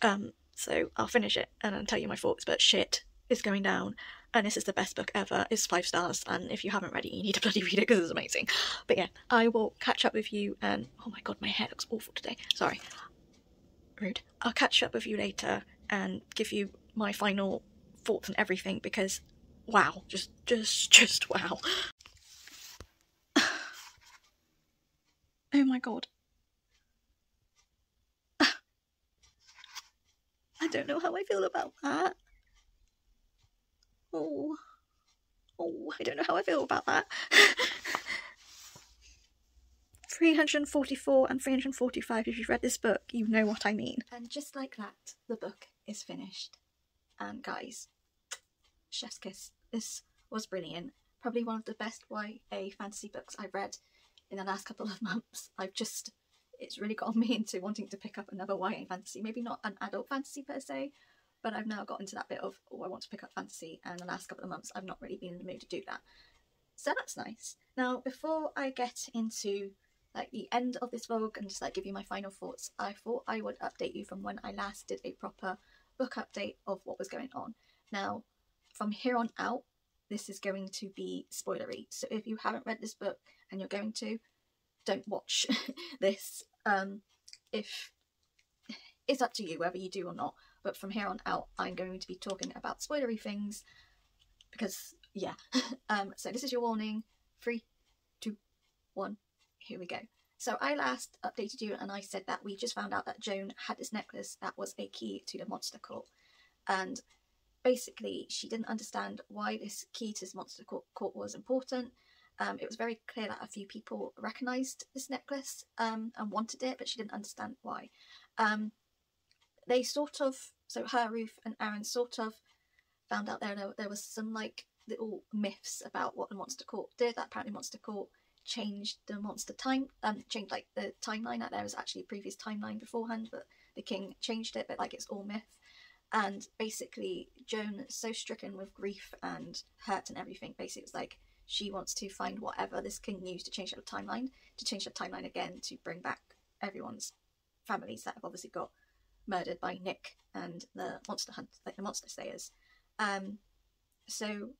A: Um, so I'll finish it and I'll tell you my thoughts. But shit is going down, and this is the best book ever. It's five stars, and if you haven't read it, you need to bloody read it because it's amazing. But yeah, I will catch up with you, and oh my god, my hair looks awful today. Sorry, rude. I'll catch up with you later and give you my final thoughts and everything because wow, just, just, [laughs] just wow. [sighs] oh my god. [sighs] I don't know how I feel about that. Oh, oh, I don't know how I feel about that. [laughs] 344 and 345, if you've read this book, you know what I mean. And just like that, the book is finished. And guys, chef's kiss. This was brilliant. Probably one of the best YA fantasy books I've read in the last couple of [laughs] months. I've just, it's really gotten me into wanting to pick up another YA fantasy. Maybe not an adult fantasy per se, but I've now got into that bit of, oh, I want to pick up fantasy, and the last couple of months I've not really been in the mood to do that. So that's nice. Now, before I get into like the end of this vlog and just like give you my final thoughts, I thought I would update you from when I last did a proper book update of what was going on. Now, from here on out, this is going to be spoilery. So if you haven't read this book and you're going to, don't watch [laughs] this. Um, if it's up to you whether you do or not, but from here on out, I'm going to be talking about spoilery things because, yeah. [laughs] um, so this is your warning. Three, two, one, here we go. So I last updated you and I said that we just found out that Joan had this necklace that was a key to the monster court. And basically she didn't understand why this key to this monster court, court was important. Um, it was very clear that a few people recognised this necklace um, and wanted it, but she didn't understand why. Um, they sort of, so her, Ruth and Aaron sort of found out there, there was some like little myths about what the monster court did. That apparently monster court changed the monster time, um, changed like the timeline. That there was actually a previous timeline beforehand, but the king changed it. But like it's all myth. And basically, Joan so stricken with grief and hurt and everything. Basically, it's like she wants to find whatever this king used to change the timeline, to change the timeline again, to bring back everyone's families that have obviously got murdered by Nick and the monster hunt, like the monster slayers. Um, so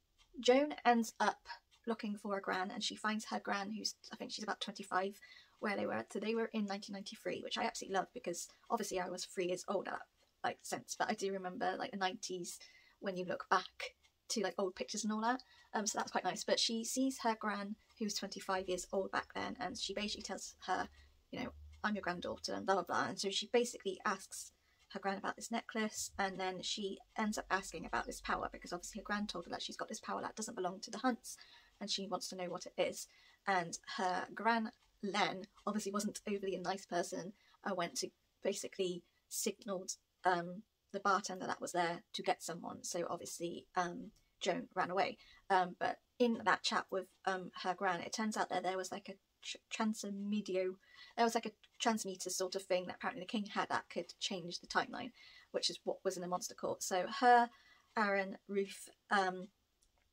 A: Joan ends up looking for a gran and she finds her gran who's I think she's about 25 where they were so they were in 1993 which I absolutely love because obviously I was three years old at that like sense but I do remember like the 90s when you look back to like old pictures and all that. Um so that's quite nice. But she sees her gran who's 25 years old back then and she basically tells her you know I'm your granddaughter and blah blah blah. And so she basically asks her gran about this necklace and then she ends up asking about this power because obviously her gran told her that she's got this power that doesn't belong to the hunts and she wants to know what it is. And her gran len obviously wasn't overly a nice person i went to basically signaled um, the bartender that was there to get someone. So obviously um, joan ran away. Um, but in that chat with um, her gran it turns out that there was like a tr- transmedio there was like a transmitter sort of thing that apparently the king had that could change the timeline, which is what was in the monster court. So her, Aaron, Ruth, um,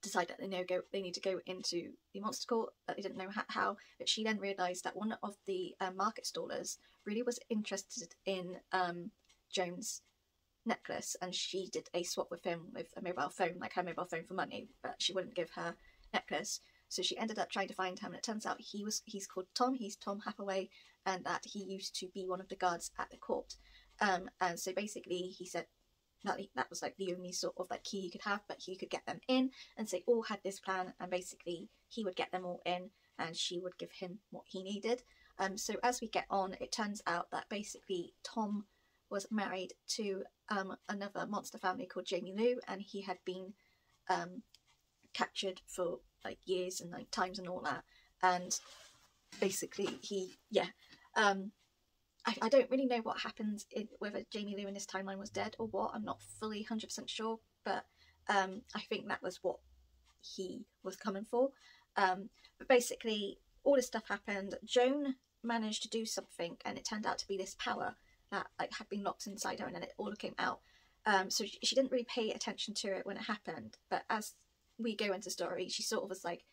A: decide that they know go they need to go into the monster court, but they didn't know how. But she then realised that one of the um, market stallers really was interested in um, Joan's necklace, and she did a swap with him with a mobile phone, like her mobile phone for money, but she wouldn't give her necklace. So she ended up trying to find him, and it turns out he was he's called Tom. He's Tom Hathaway, and that he used to be one of the guards at the court. Um, and so basically, he said that that was like the only sort of like key he could have, but he could get them in. And so they all had this plan, and basically he would get them all in, and she would give him what he needed. Um, so as we get on, it turns out that basically Tom was married to um, another monster family called Jamie Liu, and he had been um, captured for like years and like times and all that. And basically, he yeah, um, I, I don't really know what happened in, whether Jamie Liu in this timeline was dead or what. I'm not fully 100% sure, but um, I think that was what he was coming for. Um, but basically, all this stuff happened. Joan managed to do something, and it turned out to be this power that like had been locked inside her, and then it all came out. Um, so she, she didn't really pay attention to it when it happened, but as we go into story, she sort of was like,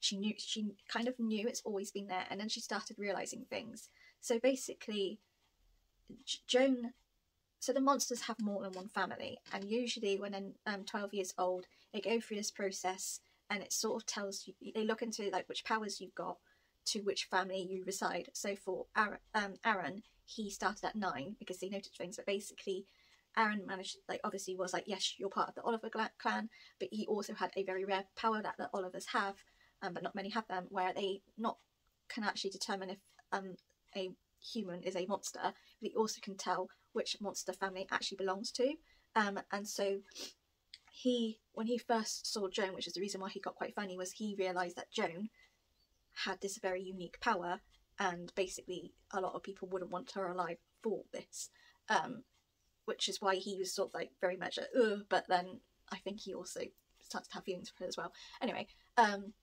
A: she knew she kind of knew it's always been there and then she started realizing things. So basically joan so the monsters have more than one family and usually when they're um, 12 years old they go through this process and it sort of tells you they look into like which powers you've got to which family you reside. So for aaron, um, aaron he started at nine because they noticed things but basically Aaron managed, like, obviously was like, yes, you're part of the Oliver clan, but he also had a very rare power that the Olivers have, um, but not many have them, where they not can actually determine if um, a human is a monster, but he also can tell which monster family actually belongs to. Um, and so he, when he first saw Joan, which is the reason why he got quite funny, was he realised that Joan had this very unique power, and basically a lot of people wouldn't want her alive for this. Um, which is why he was sort of like very much a, Ugh, but then I think he also started to have feelings for her as well. Anyway, um,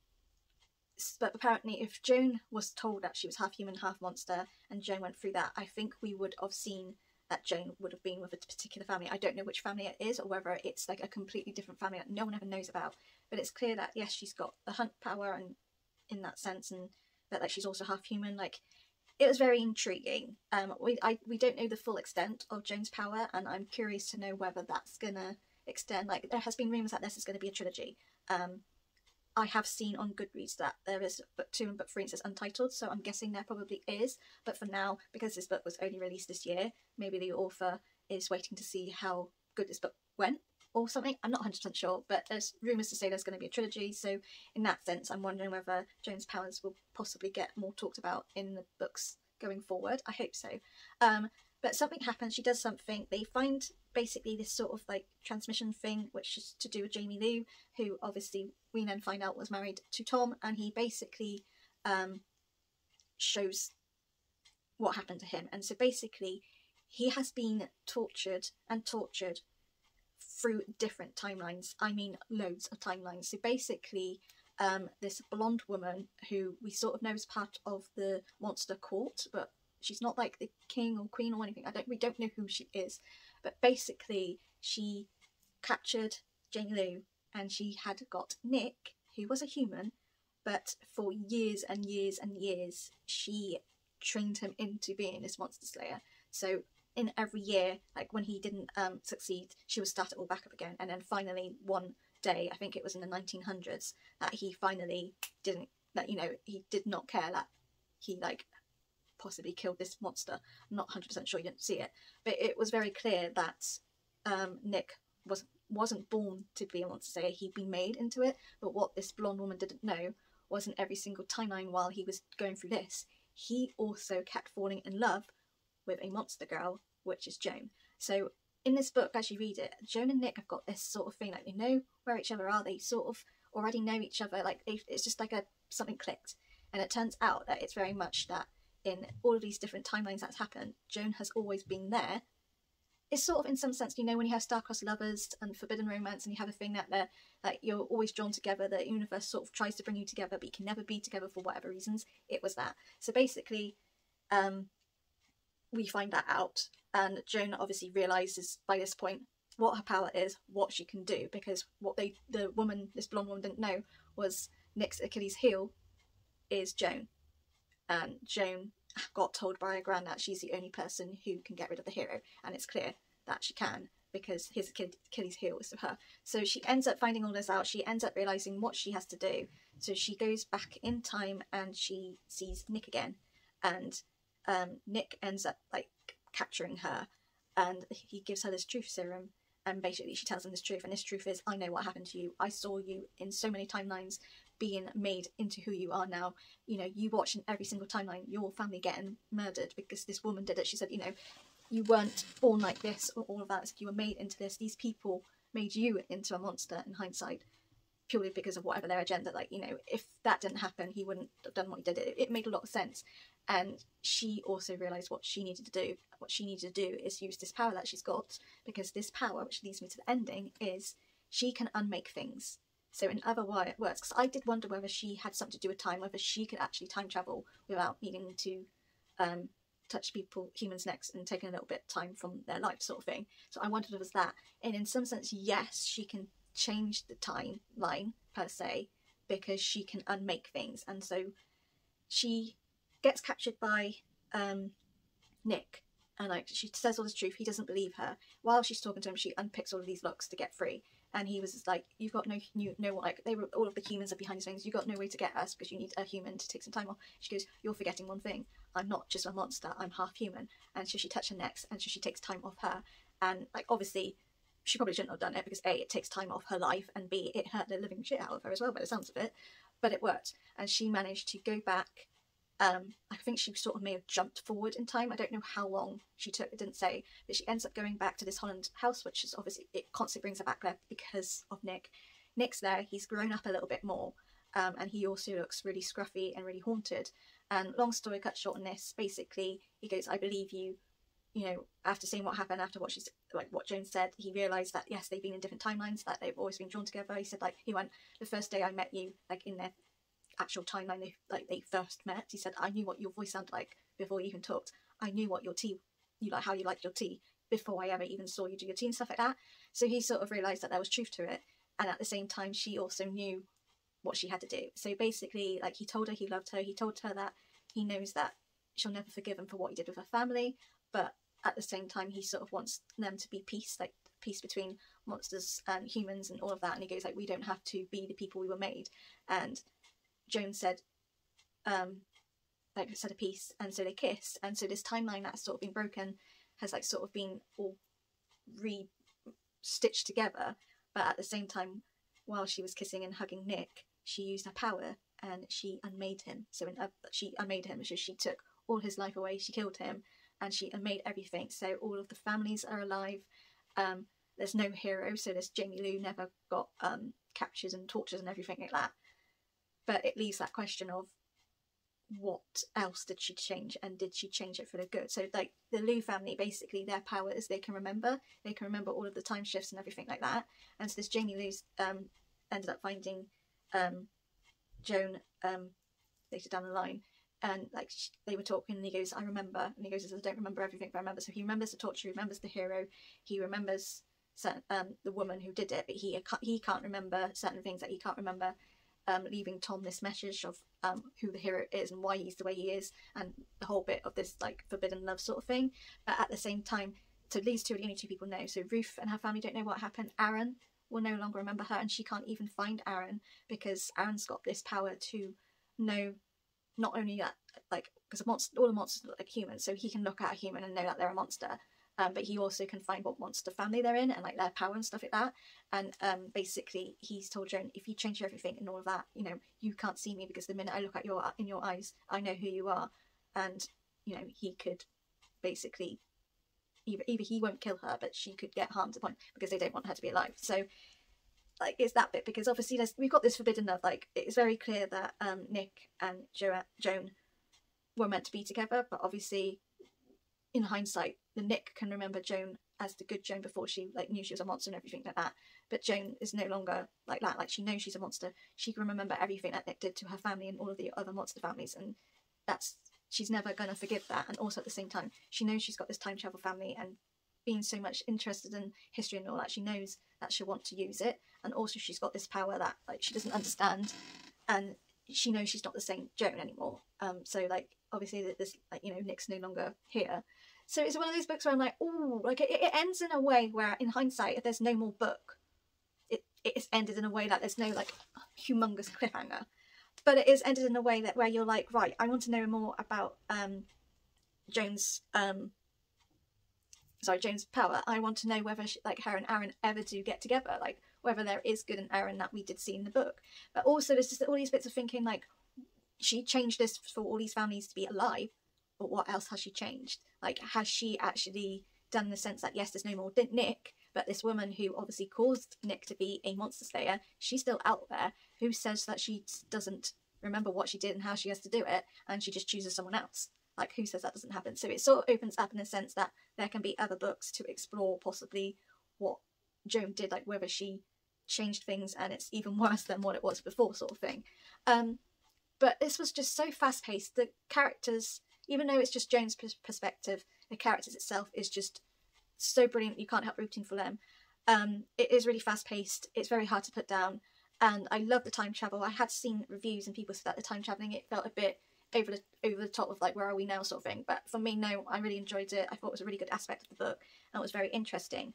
A: but apparently if Joan was told that she was half human, half monster, and Joan went through that, I think we would have seen that Joan would have been with a particular family. I don't know which family it is or whether it's like a completely different family that no one ever knows about. But it's clear that yes, she's got the hunt power and in that sense, and that like she's also half human. Like it was very intriguing. Um, we I we don't know the full extent of Joan's power, and I'm curious to know whether that's gonna extend. Like there has been rumors that this is going to be a trilogy. Um, I have seen on Goodreads that there is book two and book three and says untitled, so I'm guessing there probably is. But for now, because this book was only released this year, maybe the author is waiting to see how good this book went or something. I'm not 100% sure, but there's rumours to say there's going to be a trilogy. So in that sense, I'm wondering whether Joan's powers will possibly get more talked about in the books going forward. I hope so. Um, but something happens. She does something. They find basically this sort of like transmission thing, which is to do with Jamie Liu, who obviously we then find out was married to Tom, and he basically um, shows what happened to him. And so basically, he has been tortured and tortured through different timelines. I mean, loads of timelines. So basically, um, this blonde woman who we sort of know is part of the monster court, but she's not like the king or queen or anything. I don't. We don't know who she is, but basically, she captured Jamie Liu, and she had got Nick, who was a human, but for years and years and years, she trained him into being this monster slayer. So in every year, like when he didn't um, succeed, she would start it all back up again. And then finally, one day, I think it was in the 1900s, that he finally didn't, that, you know, he did not care that he, like, possibly killed this monster. I'm not 100% sure you didn't see it. But it was very clear that um, Nick was, wasn't born to be a monster slayer. He'd been made into it. But what this blonde woman didn't know was in every single timeline while he was going through this, he also kept falling in love with a monster girl, which is Joan. So in this book, as you read it, Joan and Nick have got this sort of thing, like they know where each other are, they sort of already know each other, like it's just like a something clicked. And it turns out that it's very much that in all of these different timelines that's happened, Joan has always been there. It's sort of in some sense, you know, when you have star-crossed lovers and forbidden romance, and you have a thing that they're like you're always drawn together. The universe sort of tries to bring you together, but you can never be together for whatever reasons. It was that. So basically, um, we find that out and Joan obviously realizes by this point what her power is, what she can do, because what they the woman, this blonde woman, didn't know was Nick's Achilles heel is Joan, and Joan got told by her grand that she's the only person who can get rid of the hero, and it's clear that she can because his Achilles heel is her. So she ends up finding all this out. She ends up realizing what she has to do. So she goes back in time and she sees Nick again, and um, Nick ends up like capturing her and he gives her this truth serum and basically she tells him this truth and this truth is I know what happened to you. I saw you in so many timelines being made into who you are now. You know, you watch in every single timeline your family getting murdered because this woman did it. She said, you know, you weren't born like this or all of that. Like You were made into this. These people made you into a monster in hindsight purely because of whatever their agenda. Like, you know, if that didn't happen, he wouldn't have done what he did. It, it made a lot of sense. And she also realised what she needed to do. What she needed to do is use this power that she's got, because this power, which leads me to the ending, is she can unmake things. So in other words, because I did wonder whether she had something to do with time, whether she could actually time travel without needing to um, touch people, humans' necks, and taking a little bit of time from their life, sort of thing. So I wondered if it was that. And in some sense, yes, she can change the timeline per se because she can unmake things, and so she gets captured by um, Nick, and like she says all this truth. He doesn't believe her. While she's talking to him, she unpicks all of these locks to get free. And he was like, "You've got no, you know, like they were all of the humans are behind these things. You've got no way to get us because you need a human to take some time off." She goes, "You're forgetting one thing. I'm not just a monster. I'm half human." And so she touches her next, and so she takes time off her. And like obviously, she probably shouldn't have done it because a it takes time off her life, and b it hurt the living shit out of her as well by the sounds of it. But it worked, and she managed to go back um, I think she sort of may have jumped forward in time. I don't know how long she took, it didn't say, but she ends up going back to this Holland house, which is obviously, it constantly brings her back there because of Nick. Nick's there, he's grown up a little bit more, um, and he also looks really scruffy and really haunted. And long story cut short on this, basically, he goes, I believe you. You know, after seeing what happened, after what she's like what Joan said, he realised that yes, they've been in different timelines, that they've always been drawn together. He said like he went the first day I met you, like in their actual timeline they like they first met. He said, "I knew what your voice sounded like before you even talked. I knew what your tea, you like how you liked your tea before I ever even saw you do your tea and stuff like that." So he sort of realised that there was truth to it, and at the same time, she also knew what she had to do. So basically, like he told her he loved her. He told her that he knows that she'll never forgive him for what he did with her family, but at the same time, he sort of wants them to be peace, like peace between monsters and humans and all of that and he goes like we don't have to be the people we were made and Joan said um like said a piece and so they kissed and so this timeline that's sort of been broken has like sort of been all re stitched together but at the same time while she was kissing and hugging Nick she used her power and she unmade him. So in, uh, she unmade him so she took all his life away she killed him and she unmade everything. So all of the families are alive. Um there's no hero so this Jamie Liu never got um captured and tortured and everything like that but it leaves that question of what else did she change and did she change it for the good? So like the Liu family basically their power is they can remember. They can remember all of the time shifts and everything like that. And so this Jamie Liu's um ended up finding um Joan um later down the line. And like she, they were talking and he goes I remember. And he goes I don't remember everything but I remember. So he remembers the torture he remembers the hero he remembers certain, um the woman who did it but he he can't remember certain things that he can't remember um, leaving Tom this message of um, who the hero is and why he's the way he is, and the whole bit of this like forbidden love sort of thing. But at the same time, so these two are the only two people know. So Ruth and her family don't know what happened. Aaron will no longer remember her, and she can't even find Aaron because Aaron's got this power to know not only that like because all the monsters look like humans, so he can look at a human and know that they're a monster. Um, but he also can find what monster family they're in and like their power and stuff like that. And um, basically, he's told Joan, if you change everything and all of that, you know, you can't see me because the minute I look at your in your eyes, I know who you are. And you know, he could basically either either he won't kill her, but she could get harmed upon because they don't want her to be alive. So like it's that bit because obviously there's we've got this forbidden love. Like it's very clear that um, Nick and jo- Joan were meant to be together, but obviously in hindsight, the Nick can remember Joan as the good Joan before she like knew she was a monster and everything like that. But Joan is no longer like that. Like she knows she's a monster. She can remember everything that Nick did to her family and all of the other monster families, and that's she's never gonna forgive that. And also at the same time, she knows she's got this time travel family, and being so much interested in history and all that, she knows that she'll want to use it. And also she's got this power that like she doesn't understand, and she knows she's not the same Joan anymore. Um, so like obviously that this like you know Nick's no longer here, so it's one of those books where I'm like, oh, like it, it ends in a way where, in hindsight, if there's no more book, it it's ended in a way that there's no like humongous cliffhanger, but it is ended in a way that where you're like, right, I want to know more about um, Joan's um, sorry, Joan's power. I want to know whether she, like her and Aaron ever do get together, like whether there is good and Aaron that we did see in the book. But also, there's just all these bits of thinking like she changed this for all these families to be alive but what else has she changed? Like, has she actually done the sense that yes, there's no more Nick, but this woman who obviously caused Nick to be a monster slayer, she's still out there. Who says that she doesn't remember what she did and how she has to do it, and she just chooses someone else? Like, who says that doesn't happen? So it sort of opens up in the sense that there can be other books to explore possibly what Joan did, like whether she changed things and it's even [laughs] worse than what it was before, sort of thing. Um, but this was just so fast paced. The characters even though it's just Joan's perspective, the characters itself is just so brilliant. You can't help rooting for them. Um, it is really fast paced. It's very hard to put down, and I love the time travel. I had seen reviews and people said that the time traveling it felt a bit over the over the top of like where are we now sort of thing. But for me, no, I really enjoyed it. I thought it was a really good aspect of the book, and it was very interesting.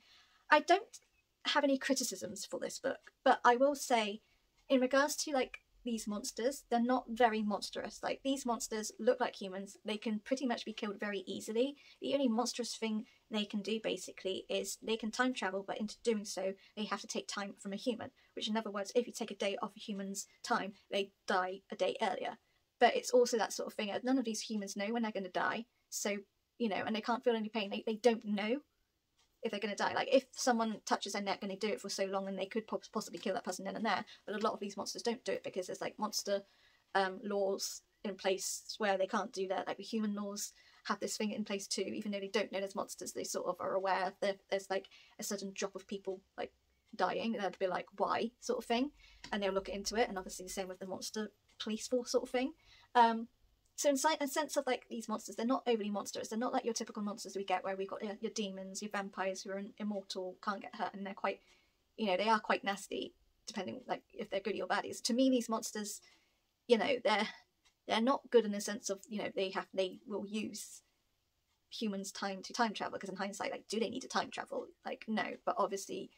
A: I don't have any criticisms for this book, but I will say, in regards to like these monsters, they're not very monstrous. Like, these monsters look like humans. They can pretty much be killed very easily. The only monstrous thing they can do, basically, is they can time travel, but into doing so, they have to take time from a human. Which, in other words, if you take a day off a human's time, they die a day earlier. But it's also that sort of thing. None of these humans know when they're going to die. So, you know, and they can't feel any pain. They, they don't know if they're going to die. Like if someone touches their neck and they do it for so long, and they could possibly kill that person then and there. But a lot of these monsters don't do it because there's like monster um, laws in place where they can't do that. Like the human laws have this thing in place too, even though they don't know there's monsters. They sort of are aware that there's like a sudden drop of people like dying. and They'd be like, why, sort of thing, and they'll look into it. And obviously the same with the monster police force sort of thing. Um, so in a sense of like these monsters, they're not overly monstrous. They're not like your typical monsters we get where we've got your, demons, your vampires who are immortal, can't get hurt, and they're quite, you know, they are quite nasty, depending like if they're good or baddies. To me, these monsters, you know, they're they're not good in the sense of you know they have they will use humans time to time travel because in hindsight like do they need to time travel like no but obviously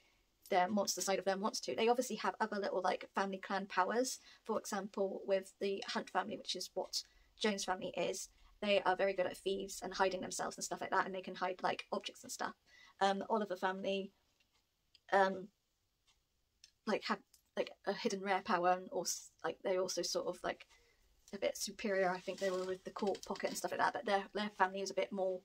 A: their monster side of them wants to. They obviously have other little like family clan powers. For example, with the Hunt family, which is what Joan's family is, they are very good at thieves and hiding themselves and stuff like that, and they can hide like objects and stuff. Um, the Oliver family, um, like have like a hidden rare power, and also like they also sort of like a bit superior. I think they were with the court pocket and stuff like that, but their their family is a bit more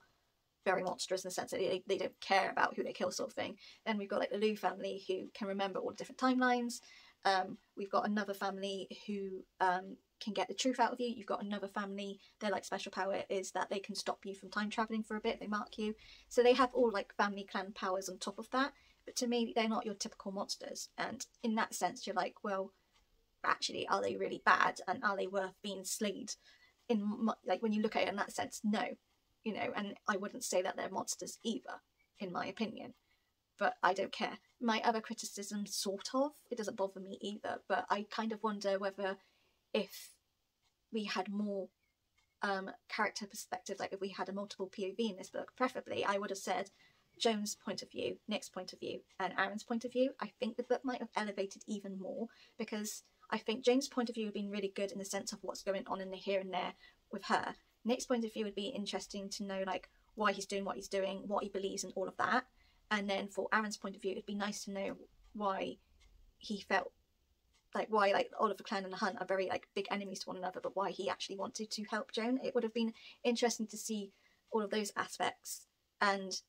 A: very monstrous in the sense that they, they don't care about who they kill sort of thing. Then we've got like the Liu family who can remember all the different timelines. Um, we've got another family who um, can get the truth out of you. You've got another family, their like special power is that they can stop you from time traveling for a bit, they mark you. So they have all like family clan powers on top of that. But to me, they're not your typical monsters. And in that sense, you're like, well, actually, are they really bad? And are they worth being slayed? In like when you look at it in that sense, no you know, and I wouldn't say that they're monsters either, in my opinion. But I don't care. My other criticism, sort of, it doesn't bother me either, but I kind of wonder whether if we had more um, character perspective, like if we had a multiple POV in this book, preferably, I would have said Joan's point of view, Nick's point of view, and Aaron's point of view. I think the book might have elevated even more because I think James' point of view had been really good in the sense of what's going on in the here and there with her, Nick's point of view would be interesting to know like why he's doing what he's doing, what he believes, and all of that. And then for Aaron's point of view, it'd be nice to know why he felt like why like Oliver Clan and the Hunt are very like big enemies to one another, but why he actually wanted to help Joan. It would have been interesting to see all of those aspects and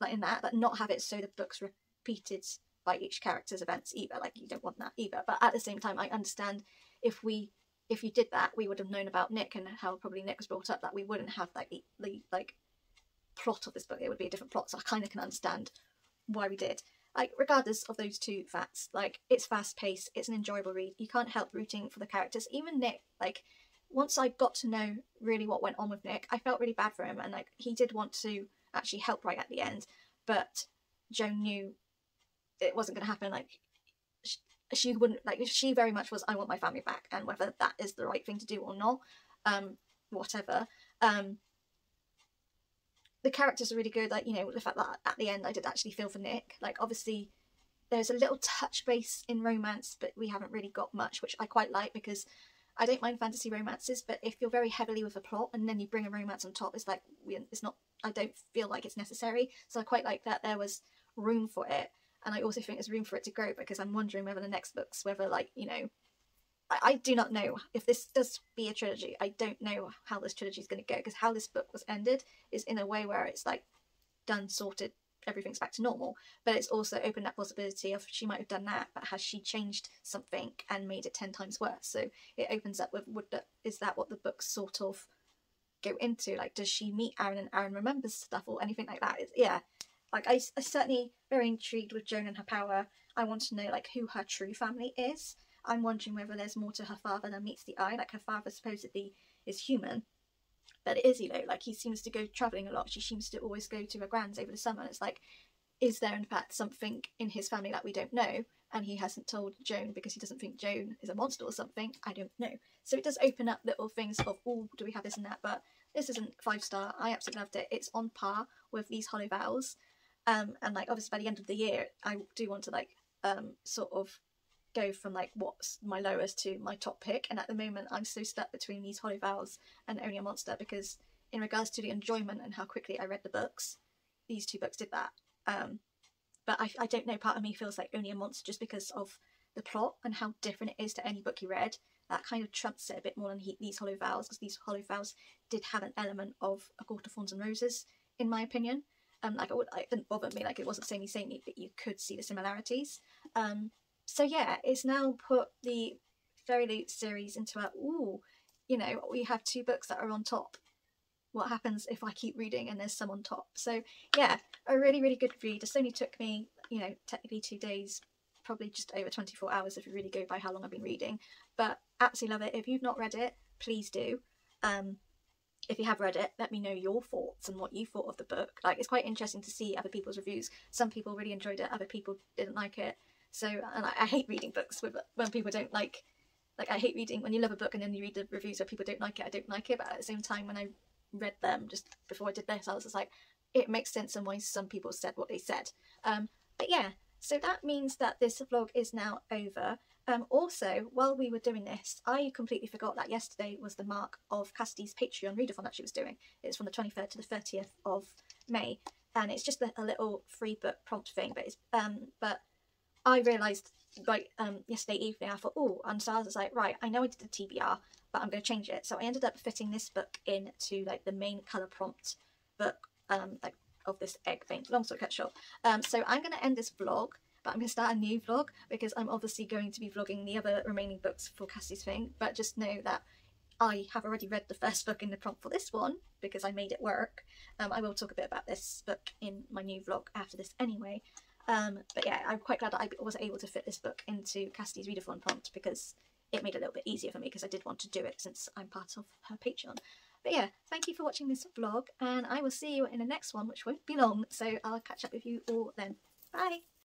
A: like in that, but not have it so the book's repeated by each character's events either. Like you don't want that either. But at the same time, I understand if we if you did that, we would have known about Nick and how probably Nick was brought up. That we wouldn't have like the, the like plot of this book. It would be a different plot. So I kind of can understand why we did. Like regardless of those two facts, like it's fast paced. It's an enjoyable read. You can't help rooting for the characters. Even Nick, like once I got to know really what went on with Nick, I felt really bad for him, and like he did want to actually help right at the end, but Joan knew it wasn't going to happen. Like she wouldn't like she very much was I want my family back and whether that is the right thing to do or not um whatever um the characters are really good like you know the fact that at the end I did actually feel for Nick. Like obviously there's a little touch base in romance but we haven't really got much which I quite like because I don't mind fantasy romances but if you're very heavily with a plot and then you bring a romance on top it's like it's not I don't feel like it's necessary. So I quite like that there was room for it. And I also think there's room for it to grow because I'm wondering whether the next books, whether like you know, I, I do not know if this does be a trilogy. I don't know how this trilogy is going to go because how this book was ended is in a way where it's like done, sorted, everything's back to normal. But it's also opened that possibility of she might have done that, but has she changed something and made it ten times worse? So it opens up with would that is that what the books sort of go into? Like, does she meet Aaron and Aaron remembers stuff or anything like that? It's, yeah, like I, I certainly very intrigued with Joan and her power. I want to know like who her true family is. I'm wondering whether there's more to her father than meets the eye. Like her father supposedly is human, but it is you know like he seems to go traveling a lot. She seems to always go to her grands over the summer. And It's like, is there in fact something in his family that we don't know? And he hasn't told Joan because he doesn't think Joan is a monster or something. I don't know. So it does open up little things of oh, do we have this and that? But this isn't five star. I absolutely loved it. It's on par with these Hollow Vows. Um, and like obviously by the end of the year, I do want to like um sort of go from like what's my lowest to my top pick. And at the moment, I'm so stuck between these Hollow Vows and Only a Monster because in regards to the enjoyment and how quickly I read the books, these two books did that. Um, but I, I don't know, part of me feels like Only a Monster just because of the plot and how different it is to any book you read. That kind of trumps it a bit more than he, these Hollow Vows because these Hollow Vows did have an element of A Court of Thorns and Roses, in my opinion. Um, like I would, it didn't bother me. Like it wasn't samey samey, but you could see the similarities. Um, so yeah, it's now put the Fairyloot series into a ooh, you know, we have two books that are on top. What happens if I keep reading and there's some on top? So yeah, a really really good read. This only took me, you know, technically two days, probably just over 24 hours if you really go by how long I've been reading. But absolutely love it. If you've not read it, please do. Um, if you have read it, let me know your thoughts and what you thought of the book. Like, it's quite interesting to see other people's reviews. Some people really enjoyed it, other people didn't like it. So, and I, I hate reading books with when people don't like. Like, I hate reading when you love a book and then you read the reviews where people don't like it. I don't like it, but at the same time, when I read them just before I did this, I was just like, it makes sense and why some people said what they said. Um, but yeah, So that means that this vlog is now over. Um, also, while we were doing this, I completely forgot that yesterday was the mark of Cassidy's Patreon readathon that she was doing. It's from the 23rd to the 30th of May, and it's just a, a little free book prompt thing. But it's um, but I realised like um yesterday evening, I thought, oh, and so I was like, right, I know I did the TBR, but I'm going to change it. So I ended up fitting this book into like the main colour prompt book, um, like of this egg thing. Long story cut short. Um, so I'm going to end this vlog but I'm going to start a new vlog because I'm obviously going to be vlogging the other remaining books for Cassie's thing but just know that I have already read the first book in the prompt for this one because I made it work. Um, I will talk a bit about this book in my new vlog after this anyway. Um, but yeah, I'm quite glad that I was able to fit this book into Cassidy's readathon prompt because it made it a little bit easier for me because I did want to do it since I'm part of her Patreon. But yeah, thank you for watching this vlog and I will see you in the next one which won't be long so I'll catch up with you all then. Bye!